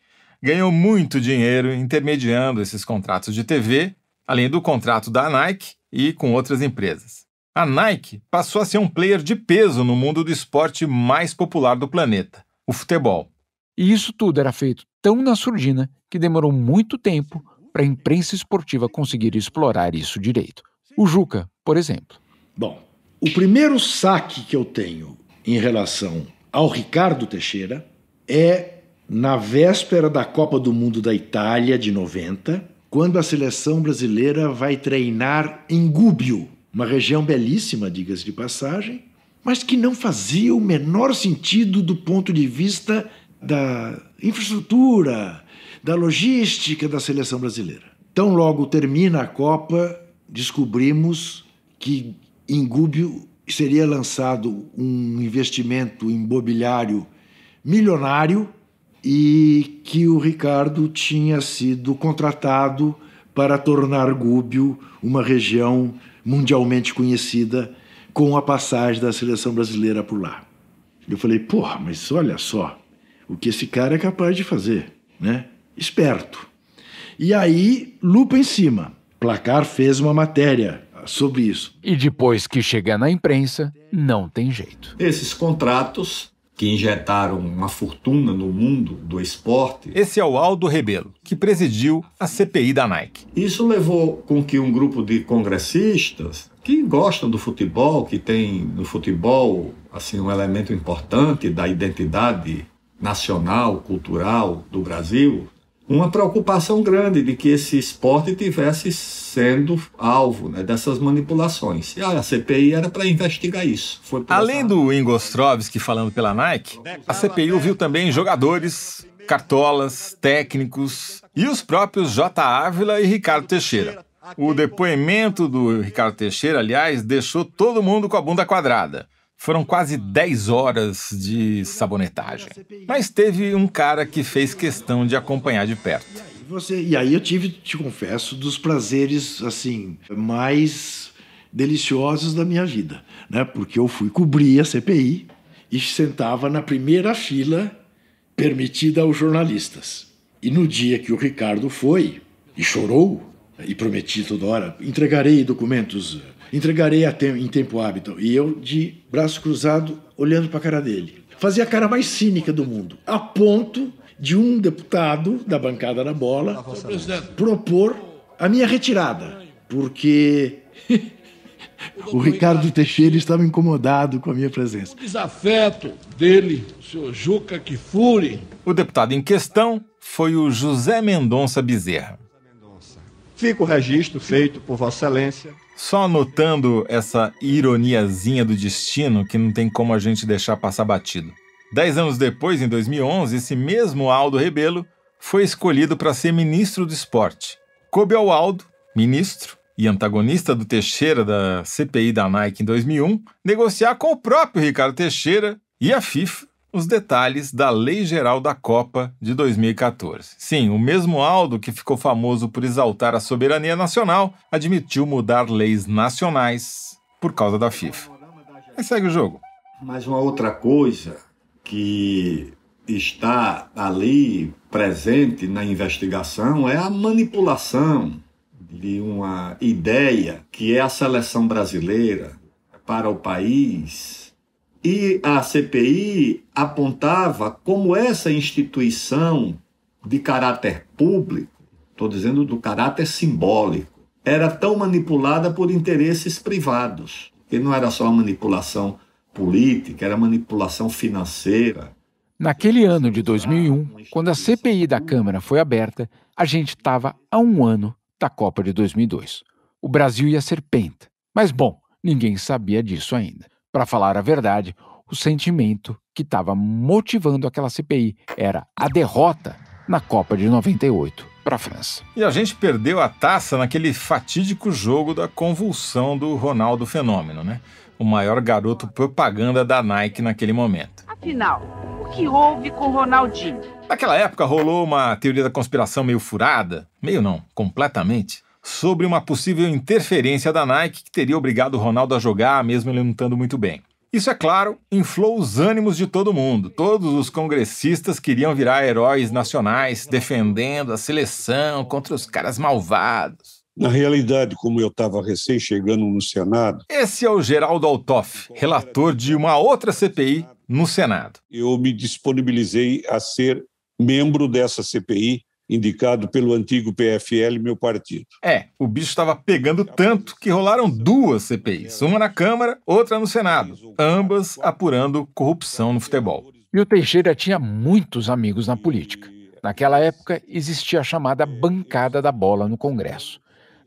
ganhou muito dinheiro intermediando esses contratos de TV, além do contrato da Nike e com outras empresas. A Nike passou a ser um player de peso no mundo do esporte mais popular do planeta, o futebol. E isso tudo era feito tão na surdina que demorou muito tempo para a imprensa esportiva conseguir explorar isso direito. O Juca, por exemplo. Bom, o primeiro saque que eu tenho em relação ao Ricardo Teixeira é na véspera da Copa do Mundo da Itália de 90, quando a seleção brasileira vai treinar em Gúbio, uma região belíssima, diga-se de passagem, mas que não fazia o menor sentido do ponto de vista da infraestrutura, da logística da seleção brasileira. Tão logo termina a Copa, descobrimos que em Gúbio seria lançado um investimento imobiliário milionário e que o Ricardo tinha sido contratado para tornar Gúbio uma região mundialmente conhecida com a passagem da seleção brasileira por lá. Eu falei, porra, mas olha só o que esse cara é capaz de fazer, né? Esperto. E aí, lupa em cima. Placar fez uma matéria sobre isso. E depois que chega na imprensa, não tem jeito. Esses contratos que injetaram uma fortuna no mundo do esporte. Esse é o Aldo Rebelo, que presidiu a CPI da Nike. Isso levou com que um grupo de congressistas que gostam do futebol, que tem no futebol assim um elemento importante da identidade nacional, cultural do Brasil, uma preocupação grande de que esse esporte tivesse sendo alvo né, dessas manipulações. E a CPI era para investigar isso. Além essa... do Ingo Ostrovski falando pela Nike, a CPI ouviu também jogadores, cartolas, técnicos e os próprios J. Ávila e Ricardo Teixeira. O depoimento do Ricardo Teixeira, aliás, deixou todo mundo com a bunda quadrada. Foram quase 10 horas de sabonetagem. Mas teve um cara que fez questão de acompanhar de perto. Você, e aí eu tive, te confesso, dos prazeres assim mais deliciosos da minha vida, né? Porque eu fui cobrir a CPI e sentava na primeira fila permitida aos jornalistas. E no dia que o Ricardo foi e chorou e prometi toda hora, entregarei documentos entregarei em tempo hábito. E eu, de braço cruzado, olhando para a cara dele. Fazia a cara mais cínica do mundo, a ponto de um deputado da bancada da bola propor a minha retirada, porque o Ricardo Teixeira estava incomodado com a minha presença. O desafeto dele, o senhor Juca Kifuri. O deputado em questão foi o José Mendonça Bezerra. Fica o registro feito por Vossa Excelência só notando essa ironiazinha do destino que não tem como a gente deixar passar batido. Dez anos depois, em 2011, esse mesmo Aldo Rebelo foi escolhido para ser ministro do esporte. Coube ao Aldo, ministro e antagonista do Teixeira da CPI da Nike em 2001, negociar com o próprio Ricardo Teixeira e a FIFA os detalhes da Lei Geral da Copa de 2014. Sim, o mesmo Aldo que ficou famoso por exaltar a soberania nacional admitiu mudar leis nacionais por causa da FIFA. Mas segue o jogo. Mas uma outra coisa que está ali presente na investigação é a manipulação de uma ideia que é a seleção brasileira para o país e a CPI apontava como essa instituição de caráter público, estou dizendo do caráter simbólico, era tão manipulada por interesses privados. E não era só manipulação política, era manipulação financeira. Naquele ano de 2001, quando a CPI da Câmara foi aberta, a gente estava a um ano da Copa de 2002. O Brasil ia ser penta. Mas, bom, ninguém sabia disso ainda. Para falar a verdade, o sentimento que estava motivando aquela CPI era a derrota na Copa de 98 para a França. E a gente perdeu a taça naquele fatídico jogo da convulsão do Ronaldo Fenômeno, né? O maior garoto propaganda da Nike naquele momento. Afinal, o que houve com Ronaldinho? Naquela época rolou uma teoria da conspiração meio furada, meio não, completamente, sobre uma possível interferência da Nike que teria obrigado o Ronaldo a jogar, mesmo ele não estando muito bem. Isso, é claro, inflou os ânimos de todo mundo. Todos os congressistas queriam virar heróis nacionais, defendendo a seleção contra os caras malvados. Na realidade, como eu estava recém chegando no Senado. Esse é o Geraldo Altoff, relator de uma outra CPI no Senado. Eu me disponibilizei a ser membro dessa CPI indicado pelo antigo PFL, meu partido. É, o bicho estava pegando tanto que rolaram duas CPIs, uma na Câmara, outra no Senado, ambas apurando corrupção no futebol. E o Teixeira tinha muitos amigos na política. Naquela época existia a chamada bancada da bola no Congresso.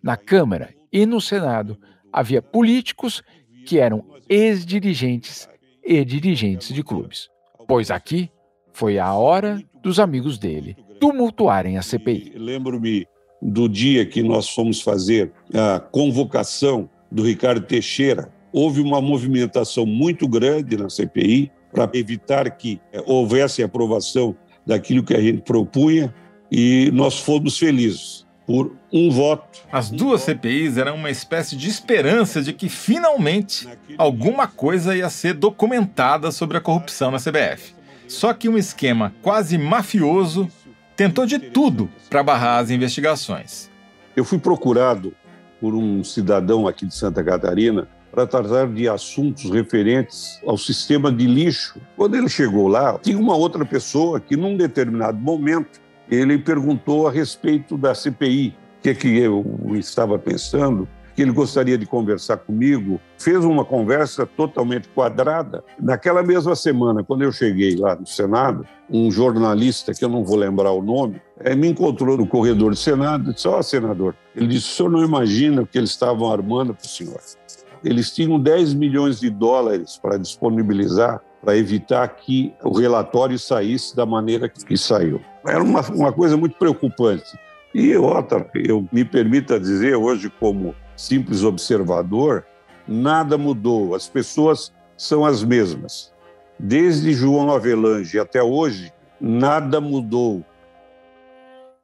Na Câmara e no Senado havia políticos que eram ex-dirigentes e dirigentes de clubes. Pois aqui foi a hora dos amigos dele tumultuarem a CPI. Lembro-me do dia que nós fomos fazer a convocação do Ricardo Teixeira. Houve uma movimentação muito grande na CPI para evitar que eh, houvesse aprovação daquilo que a gente propunha e nós fomos felizes por um voto. As duas CPIs eram uma espécie de esperança de que finalmente alguma coisa ia ser documentada sobre a corrupção na CBF. Só que um esquema quase mafioso tentou de tudo para barrar as investigações. Eu fui procurado por um cidadão aqui de Santa Catarina para tratar de assuntos referentes ao sistema de lixo. Quando ele chegou lá, tinha uma outra pessoa que, num determinado momento, ele perguntou a respeito da CPI, o que, que eu estava pensando, que ele gostaria de conversar comigo. Fez uma conversa totalmente quadrada. Naquela mesma semana, quando eu cheguei lá no Senado, um jornalista, que eu não vou lembrar o nome, eh, me encontrou no corredor do Senado e disse: Ó, oh, senador, ele disse: o senhor não imagina o que eles estavam armando para o senhor. Eles tinham 10 milhões de dólares para disponibilizar para evitar que o relatório saísse da maneira que saiu. Era uma, uma coisa muito preocupante. E outra, eu me permita dizer hoje como simples observador, nada mudou, as pessoas são as mesmas. Desde João Avelange até hoje, nada mudou.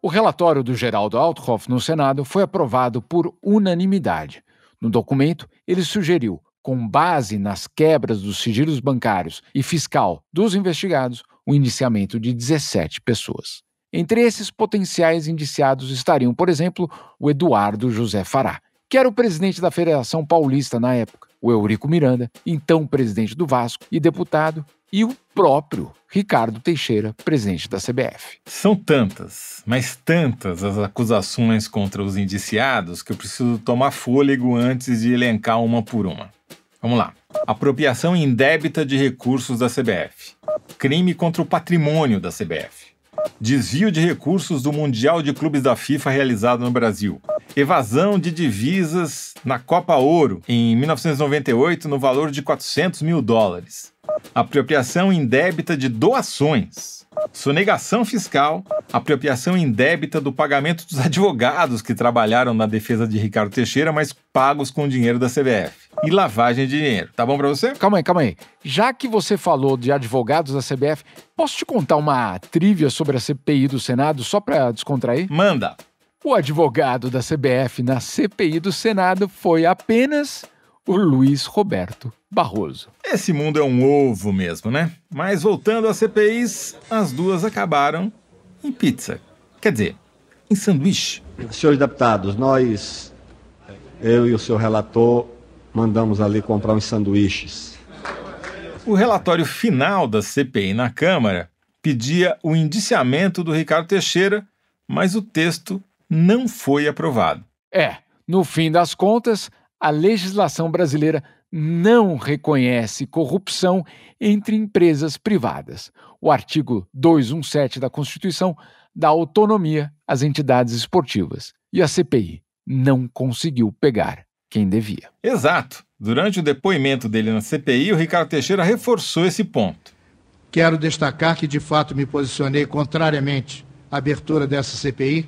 O relatório do Geraldo Althoff no Senado foi aprovado por unanimidade. No documento, ele sugeriu, com base nas quebras dos sigilos bancários e fiscal dos investigados, o indiciamento de 17 pessoas. Entre esses potenciais indiciados estariam, por exemplo, o Eduardo José Fará, que era o presidente da Federação Paulista na época, o Eurico Miranda, então presidente do Vasco e deputado, e o próprio Ricardo Teixeira, presidente da CBF. São tantas, mas tantas as acusações contra os indiciados que eu preciso tomar fôlego antes de elencar uma por uma. Vamos lá. Apropriação indébita de recursos da CBF. Crime contra o patrimônio da CBF Desvio de recursos do Mundial de Clubes da FIFA realizado no Brasil. Evasão de divisas na Copa Ouro em 1998 no valor de 400 mil dólares. Apropriação indébita de doações. Sonegação fiscal, apropriação indébita do pagamento dos advogados que trabalharam na defesa de Ricardo Teixeira, mas pagos com dinheiro da CBF. E lavagem de dinheiro. Tá bom para você? Calma aí, calma aí. Já que você falou de advogados da CBF, posso te contar uma trivia sobre a CPI do Senado só para descontrair? Manda. O advogado da CBF na CPI do Senado foi apenas o Luiz Roberto Barroso. Esse mundo é um ovo mesmo, né? Mas voltando às CPIs, as duas acabaram em pizza. Quer dizer, em sanduíche. Senhores deputados, nós, eu e o seu relator, mandamos ali comprar uns sanduíches. O relatório final da CPI na Câmara pedia o indiciamento do Ricardo Teixeira, mas o texto não foi aprovado. É, no fim das contas, a legislação brasileira não reconhece corrupção entre empresas privadas. O artigo 217 da Constituição dá autonomia às entidades esportivas. E a CPI não conseguiu pegar quem devia. Exato. Durante o depoimento dele na CPI, o Ricardo Teixeira reforçou esse ponto. Quero destacar que, de fato, me posicionei contrariamente à abertura dessa CPI.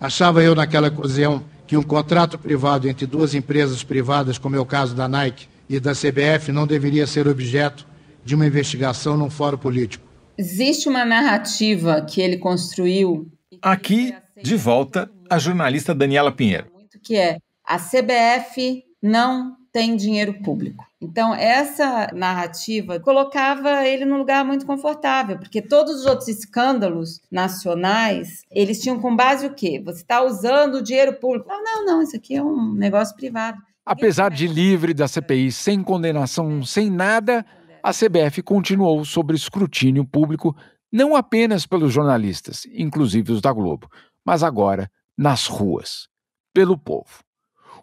Achava eu, naquela ocasião, que um contrato privado entre duas empresas privadas, como é o caso da Nike e da CBF, não deveria ser objeto de uma investigação num fórum político. Existe uma narrativa que ele construiu. Aqui, de volta, a jornalista Daniela Pinheiro. Que é a CBF não tem dinheiro público. Então, essa narrativa colocava ele num lugar muito confortável, porque todos os outros escândalos nacionais, eles tinham com base o quê? Você está usando o dinheiro público. Não, não, não, isso aqui é um negócio privado. Apesar de livre da CPI, sem condenação, sem nada, a CBF continuou sob escrutínio público, não apenas pelos jornalistas, inclusive os da Globo, mas agora nas ruas, pelo povo.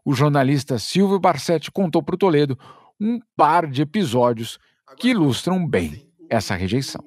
O jornalista Silvio Barsetti contou para o Toledo um par de episódios que ilustram bem essa rejeição.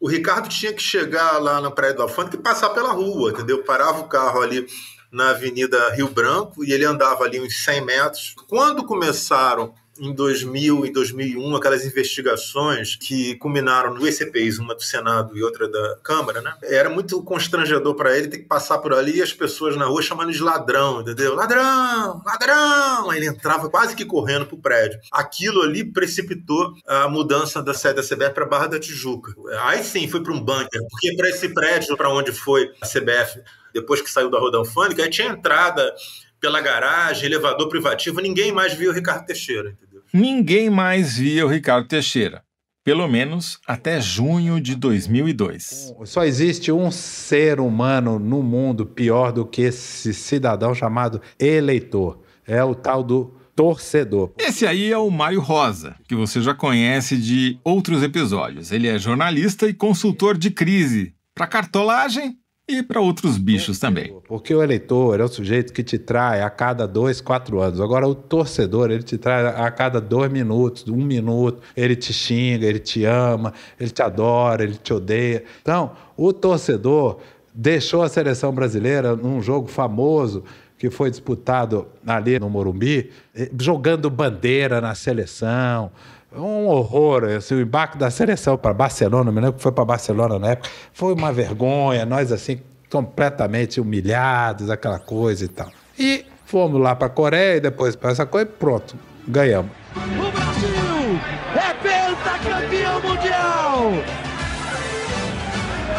O Ricardo tinha que chegar lá na Praia do Alfândega e passar pela rua, entendeu? Parava o carro ali na Avenida Rio Branco e ele andava ali uns 100 metros. Quando começaram em 2000 e 2001 aquelas investigações que culminaram duas CPIs, uma do Senado e outra da Câmara, né? Era muito constrangedor para ele ter que passar por ali e as pessoas na rua chamando de ladrão, entendeu? Ladrão, ladrão! Aí ele entrava quase que correndo pro prédio. Aquilo ali precipitou a mudança da sede da CBF para Barra da Tijuca. Aí sim foi para um bunker, porque para esse prédio para onde foi a CBF depois que saiu da Rodão Fânica, aí tinha entrada pela garagem, elevador privativo, ninguém mais viu o Ricardo Teixeira. Entendeu? Ninguém mais via o Ricardo Teixeira. Pelo menos até junho de 2002. Só existe um ser humano no mundo pior do que esse cidadão chamado eleitor. É o tal do torcedor. Esse aí é o Mário Rosa, que você já conhece de outros episódios. Ele é jornalista e consultor de crise para cartolagem e para outros bichos também. Porque o eleitor é o sujeito que te trai a cada dois, quatro anos. Agora, o torcedor, ele te trai a cada dois minutos, um minuto. Ele te xinga, ele te ama, ele te adora, ele te odeia. Então, o torcedor deixou a seleção brasileira num jogo famoso que foi disputado ali no Morumbi, eh, jogando bandeira na seleção, um horror. Assim, o embarque da seleção para Barcelona, me lembro que foi para Barcelona na época, foi uma vergonha, nós assim, completamente humilhados, aquela coisa e tal. E fomos lá para a Coreia e depois para essa coisa e pronto, ganhamos. O Brasil é pentacampeão mundial!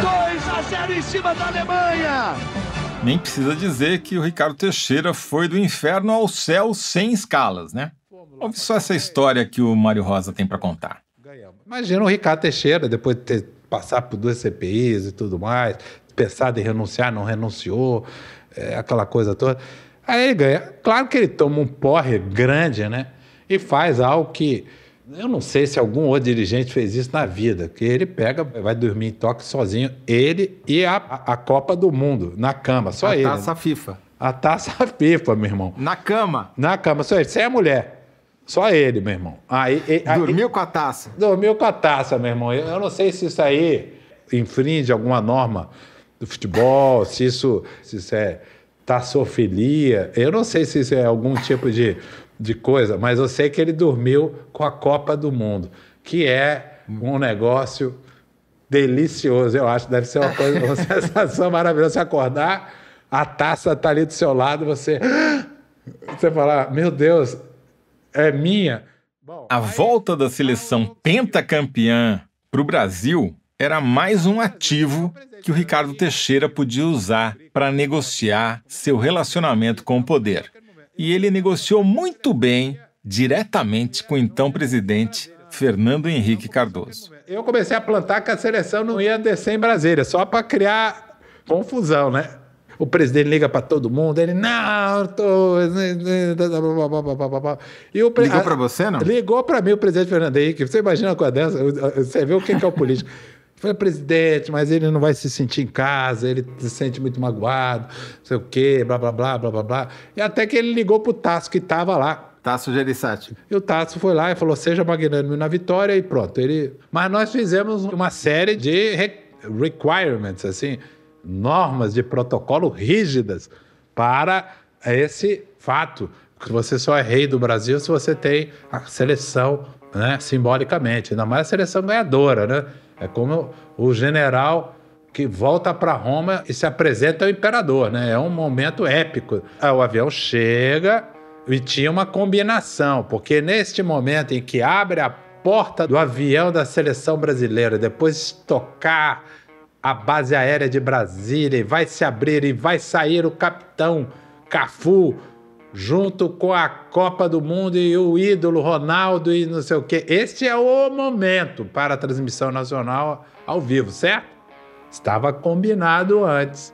2 a 0 em cima da Alemanha! Nem precisa dizer que o Ricardo Teixeira foi do inferno ao céu sem escalas, né? Ouve só essa história que o Mário Rosa tem para contar. Imagina o Ricardo Teixeira, depois de ter passado por duas CPIs e tudo mais, pensado em renunciar, não renunciou, é, aquela coisa toda. Aí ele ganha. Claro que ele toma um porre grande, né? E faz algo que. Eu não sei se algum outro dirigente fez isso na vida, que ele pega, vai dormir em toque sozinho, ele e a, a Copa do Mundo, na cama, só a ele. A taça FIFA. A taça FIFA, meu irmão. Na cama. Na cama, só ele. Sem a mulher. Só ele, meu irmão. Aí, aí, dormiu com a taça. Dormiu com a taça, meu irmão. Eu não sei se isso aí infringe alguma norma do futebol, se isso, se isso é taçofilia. Eu não sei se isso é algum tipo de, de coisa, mas eu sei que ele dormiu com a Copa do Mundo, que é um negócio delicioso, eu acho. Deve ser uma coisa, uma sensação maravilhosa. Você acordar, a taça está ali do seu lado, você. Você falar, meu Deus, é minha. A volta da seleção pentacampeã para o Brasil era mais um ativo que o Ricardo Teixeira podia usar para negociar seu relacionamento com o poder. E ele negociou muito bem, diretamente com o então presidente Fernando Henrique Cardoso. Eu comecei a plantar que a seleção não ia descer em Brasília, só para criar confusão, né? O presidente liga para todo mundo, ele, não, tô... E o pre... Ligou para você, não? Ligou para mim o presidente Fernando Henrique. Você imagina uma coisa dessa? Você vê o que é o político. Falei, presidente, mas ele não vai se sentir em casa, ele se sente muito magoado, não sei o quê, blá, blá, blá, blá, blá, blá. E até que ele ligou pro Tasso, que estava lá. Tasso Gereissati. E o Tasso foi lá e falou, seja magnânimo na vitória, e pronto. Ele... Mas nós fizemos uma série de requirements, assim, normas de protocolo rígidas para esse fato. Você só é rei do Brasil se você tem a seleção, né, simbolicamente, ainda mais a seleção ganhadora, né? É como o general que volta para Roma e se apresenta ao imperador, né? É um momento épico. Ah, o avião chega e tinha uma combinação, porque neste momento em que abre a porta do avião da seleção brasileira, depois tocar a base aérea de Brasília, vai se abrir e vai sair o capitão Cafu junto com a Copa do Mundo e o ídolo Ronaldo e não sei o quê. Este é o momento para a transmissão nacional ao vivo, certo? Estava combinado antes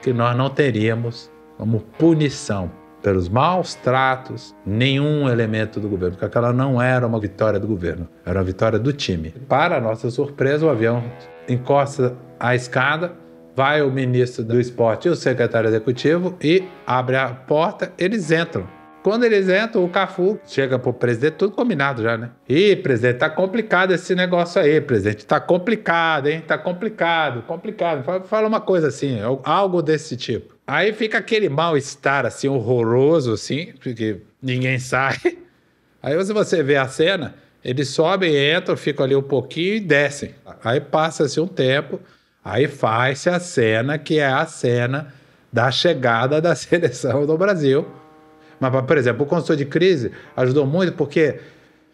que nós não teríamos como punição pelos maus tratos nenhum elemento do governo, porque aquela não era uma vitória do governo, era uma vitória do time. Para nossa surpresa, o avião encosta a escada, vai o ministro do esporte e o secretário executivo e abre a porta, eles entram. Quando eles entram, o Cafu chega pro presidente, tudo combinado já, né? Ih, presidente, tá complicado esse negócio aí, presidente. Tá complicado, hein? Tá complicado, complicado. Fala uma coisa assim, algo desse tipo. Aí fica aquele mal-estar, assim, horroroso, assim, porque ninguém sai. Aí se você vê a cena, eles sobem, entram, ficam ali um pouquinho e descem. Aí passa-se um tempo, aí faz-se a cena que é a cena da chegada da seleção do Brasil. Mas, por exemplo, o consultor de crise ajudou muito porque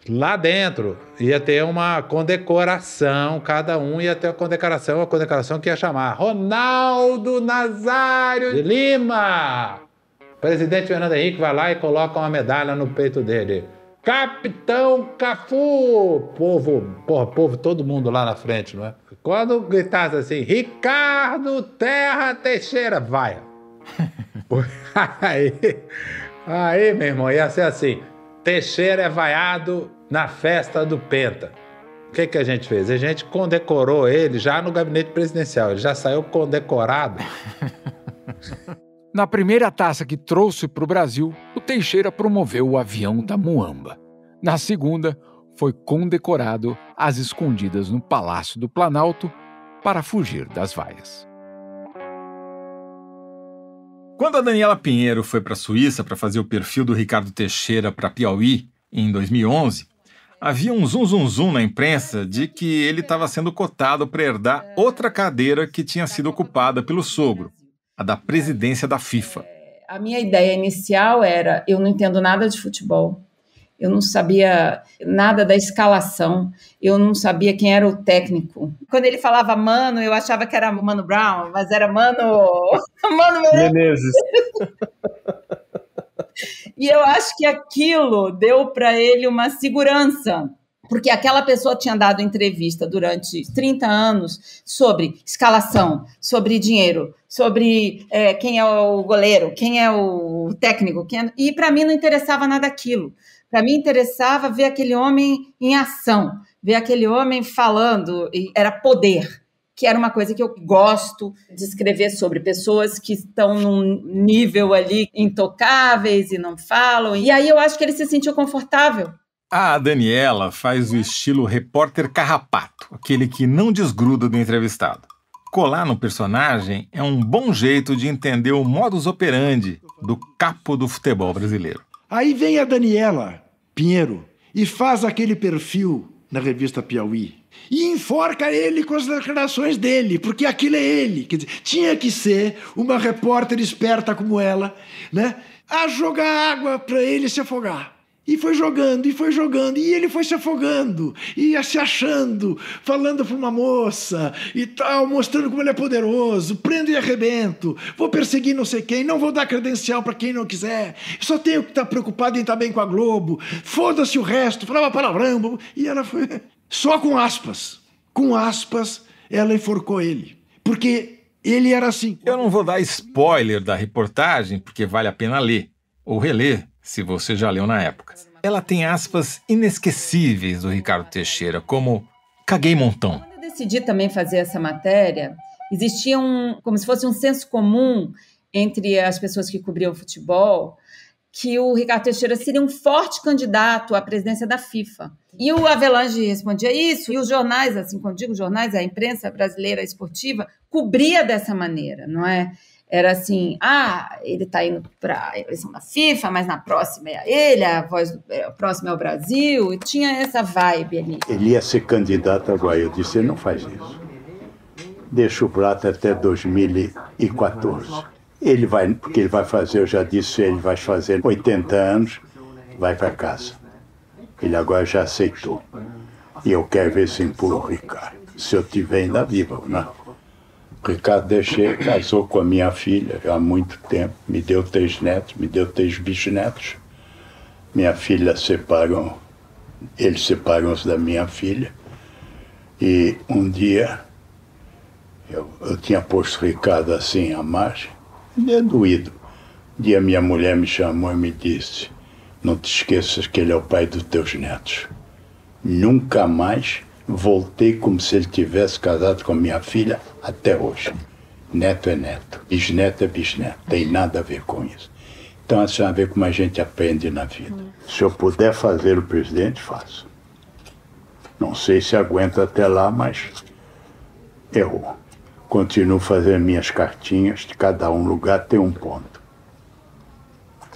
lá dentro ia ter uma condecoração, cada um ia ter uma condecoração, uma condecoração que ia chamar Ronaldo Nazário de Lima. O presidente Fernando Henrique vai lá e coloca uma medalha no peito dele. Capitão Cafu! Povo, porra, povo, todo mundo lá na frente, não é? Quando gritasse assim, Ricardo Terra Teixeira, vai. aí, aí, meu irmão, ia ser assim, Teixeira é vaiado na festa do Penta. O que, que a gente fez? A gente condecorou ele já no gabinete presidencial, ele já saiu condecorado. Na primeira taça que trouxe para o Brasil, o Teixeira promoveu o avião da Muamba. Na segunda, foi condecorado às escondidas no Palácio do Planalto para fugir das vaias. Quando a Daniela Pinheiro foi para a Suíça para fazer o perfil do Ricardo Teixeira para Piauí em 2011, havia um zum zum zum na imprensa de que ele estava sendo cotado para herdar outra cadeira que tinha sido ocupada pelo sogro, a da presidência da FIFA. A minha ideia inicial era: eu não entendo nada de futebol, eu não sabia nada da escalação, eu não sabia quem era o técnico. Quando ele falava Mano, eu achava que era Mano Brown, mas era Mano. Mano Menezes. e eu acho que aquilo deu para ele uma segurança porque aquela pessoa tinha dado entrevista durante 30 anos sobre escalação, sobre dinheiro, sobre é, quem é o goleiro, quem é o técnico, é... e para mim não interessava nada daquilo. Para mim interessava ver aquele homem em ação, ver aquele homem falando, era poder, que era uma coisa que eu gosto de escrever sobre pessoas que estão num nível ali intocáveis e não falam. E aí eu acho que ele se sentiu confortável a Daniela faz o estilo repórter carrapato, aquele que não desgruda do entrevistado. Colar no personagem é um bom jeito de entender o modus operandi do capo do futebol brasileiro. Aí vem a Daniela Pinheiro e faz aquele perfil na revista Piauí e enforca ele com as declarações dele, porque aquilo é ele. Quer dizer, tinha que ser uma repórter esperta como ela, né? A jogar água para ele se afogar. E foi jogando, e foi jogando, e ele foi se afogando, ia se achando, falando para uma moça e tal, mostrando como ele é poderoso, prendo e arrebento, vou perseguir não sei quem, não vou dar credencial para quem não quiser, só tenho que estar tá preocupado em estar tá bem com a Globo, foda-se o resto, falava palavrão, e ela foi. Só com aspas, com aspas, ela enforcou ele, porque ele era assim. Eu não vou dar spoiler da reportagem, porque vale a pena ler, ou reler se você já leu na época. Ela tem aspas inesquecíveis do Ricardo Teixeira, como caguei montão. Quando eu decidi também fazer essa matéria, existia um, como se fosse um senso comum entre as pessoas que cobriam futebol, que o Ricardo Teixeira seria um forte candidato à presidência da FIFA. E o Avelange respondia isso, e os jornais, assim como digo, jornais, a imprensa brasileira esportiva, cobria dessa maneira, não é? Era assim, ah, ele está indo para a eleição da FIFA, mas na próxima é ele, a voz do, é, a próxima é o Brasil, e tinha essa vibe ali. Ele ia ser candidato agora, eu disse, ele não faz isso. Deixa o prato até 2014. Ele vai, porque ele vai fazer, eu já disse, ele vai fazer 80 anos, vai para casa. Ele agora já aceitou. E eu quero ver se empurra o Ricardo. Se eu tiver ainda vivo, né? O Ricardo Deixer casou com a minha filha há muito tempo, me deu três netos, me deu três bisnetos. Minha filha separam, eles separam-se da minha filha. E um dia eu, eu tinha posto o Ricardo assim à margem, é doído. Um dia minha mulher me chamou e me disse: Não te esqueças que ele é o pai dos teus netos. Nunca mais voltei como se ele tivesse casado com minha filha até hoje. Neto é neto, bisneto é bisneto, tem nada a ver com isso. Então, assim, a ver como a gente aprende na vida. Se eu puder fazer o presidente, faço. Não sei se aguento até lá, mas eu continuo fazendo minhas cartinhas, de cada um lugar tem um ponto.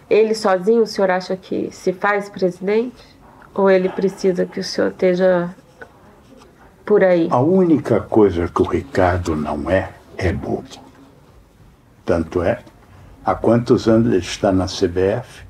Ele sozinho, o senhor acha que se faz presidente? Ou ele precisa que o senhor esteja por aí? A única coisa que o Ricardo não é, é bobo. Tanto é, há quantos anos ele está na CBF?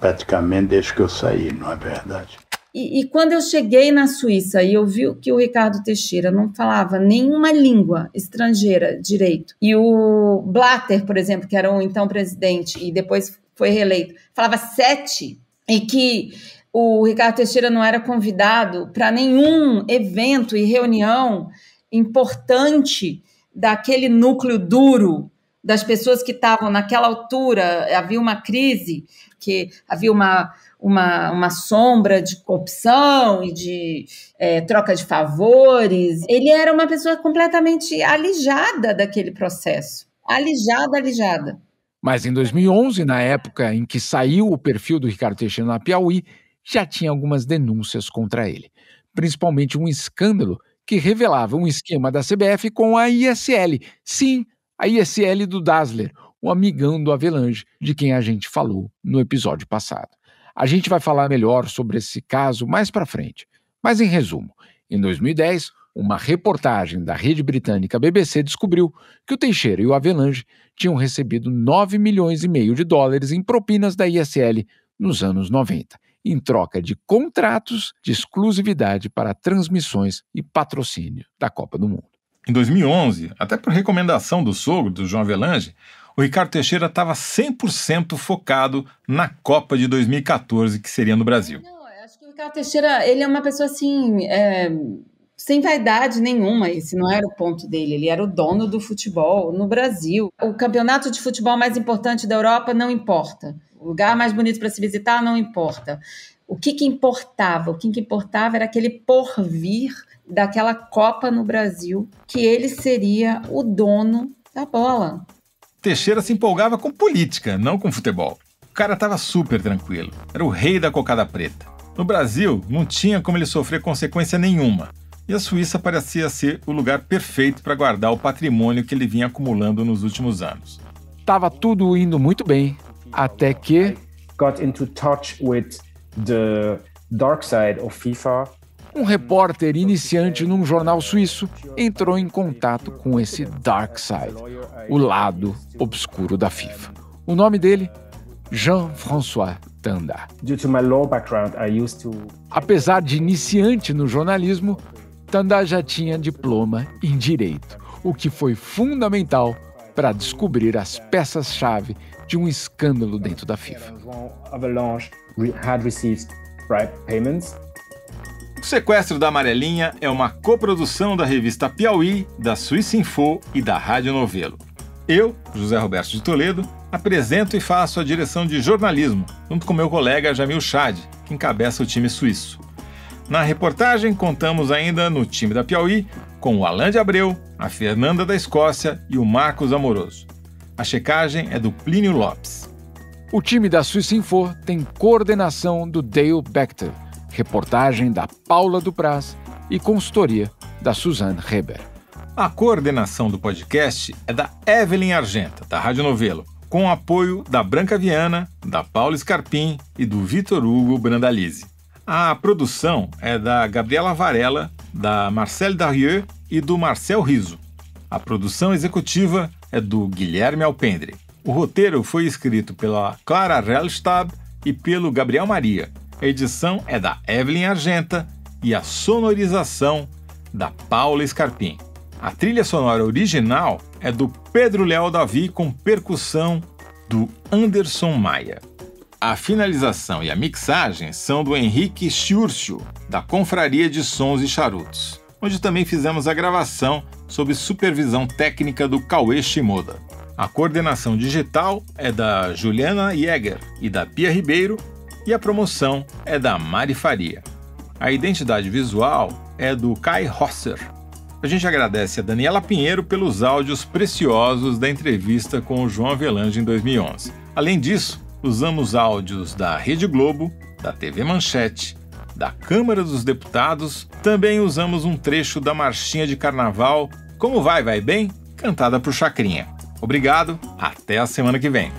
Praticamente desde que eu saí, não é verdade? E, e, quando eu cheguei na Suíça e eu vi que o Ricardo Teixeira não falava nenhuma língua estrangeira direito, e o Blatter, por exemplo, que era o então presidente e depois foi reeleito, falava sete, e que o Ricardo Teixeira não era convidado para nenhum evento e reunião importante daquele núcleo duro das pessoas que estavam naquela altura, havia uma crise, que havia uma, uma, uma sombra de corrupção e de é, troca de favores. Ele era uma pessoa completamente alijada daquele processo. Alijada, alijada. Mas em 2011, na época em que saiu o perfil do Ricardo Teixeira na Piauí, já tinha algumas denúncias contra ele, principalmente um escândalo que revelava um esquema da CBF com a ISL. Sim, a ISL do Dassler, o amigão do Avelange, de quem a gente falou no episódio passado. A gente vai falar melhor sobre esse caso mais para frente. Mas em resumo, em 2010, uma reportagem da rede britânica BBC descobriu que o Teixeira e o Avelange tinham recebido 9 milhões e meio de dólares em propinas da ISL nos anos 90 em troca de contratos de exclusividade para transmissões e patrocínio da Copa do Mundo. Em 2011, até por recomendação do sogro, do João Avelange, o Ricardo Teixeira estava 100% focado na Copa de 2014, que seria no Brasil. Não, acho que o Ricardo Teixeira ele é uma pessoa assim. É, sem vaidade nenhuma, esse não era o ponto dele. Ele era o dono do futebol no Brasil. O campeonato de futebol mais importante da Europa não importa. O lugar mais bonito para se visitar não importa. O que, que importava? O que, que importava era aquele porvir daquela Copa no Brasil, que ele seria o dono da bola. Teixeira se empolgava com política, não com futebol. O cara estava super tranquilo. Era o rei da cocada preta. No Brasil, não tinha como ele sofrer consequência nenhuma. E a Suíça parecia ser o lugar perfeito para guardar o patrimônio que ele vinha acumulando nos últimos anos. Tava tudo indo muito bem, até que got into touch with the dark side of FIFA. Um repórter iniciante num jornal suíço entrou em contato com esse dark side, o lado obscuro da FIFA. O nome dele, Jean-François Tanda. Apesar de iniciante no jornalismo, Tanda já tinha diploma em direito, o que foi fundamental para descobrir as peças-chave de um escândalo dentro da FIFA. O Sequestro da Amarelinha é uma coprodução da revista Piauí, da Suíça Info e da Rádio Novelo. Eu, José Roberto de Toledo, apresento e faço a direção de jornalismo, junto com meu colega Jamil Chad, que encabeça o time suíço. Na reportagem, contamos ainda no time da Piauí com o Alain de Abreu, a Fernanda da Escócia e o Marcos Amoroso. A checagem é do Plínio Lopes. O time da Suíça Info tem coordenação do Dale Bechter, reportagem da Paula Dupraz e consultoria da Suzanne Reber. A coordenação do podcast é da Evelyn Argenta, da Rádio Novelo, com apoio da Branca Viana, da Paula Scarpim e do Vitor Hugo Brandalize. A produção é da Gabriela Varela, da Marcelle Darieux e do Marcel Riso. A produção executiva é do Guilherme Alpendre. O roteiro foi escrito pela Clara Rellstab e pelo Gabriel Maria. A edição é da Evelyn Argenta e a sonorização da Paula Scarpim. A trilha sonora original é do Pedro Leal Davi com percussão do Anderson Maia. A finalização e a mixagem são do Henrique Schurcio, da Confraria de Sons e Charutos, onde também fizemos a gravação sob supervisão técnica do Cauê Shimoda. A coordenação digital é da Juliana Jäger e da Pia Ribeiro e a promoção é da Mari Faria. A identidade visual é do Kai Rosser. A gente agradece a Daniela Pinheiro pelos áudios preciosos da entrevista com o João Avelange em 2011. Além disso, usamos áudios da Rede Globo, da TV Manchete, da Câmara dos Deputados, também usamos um trecho da marchinha de carnaval Como Vai, Vai Bem, cantada por Chacrinha. Obrigado, até a semana que vem.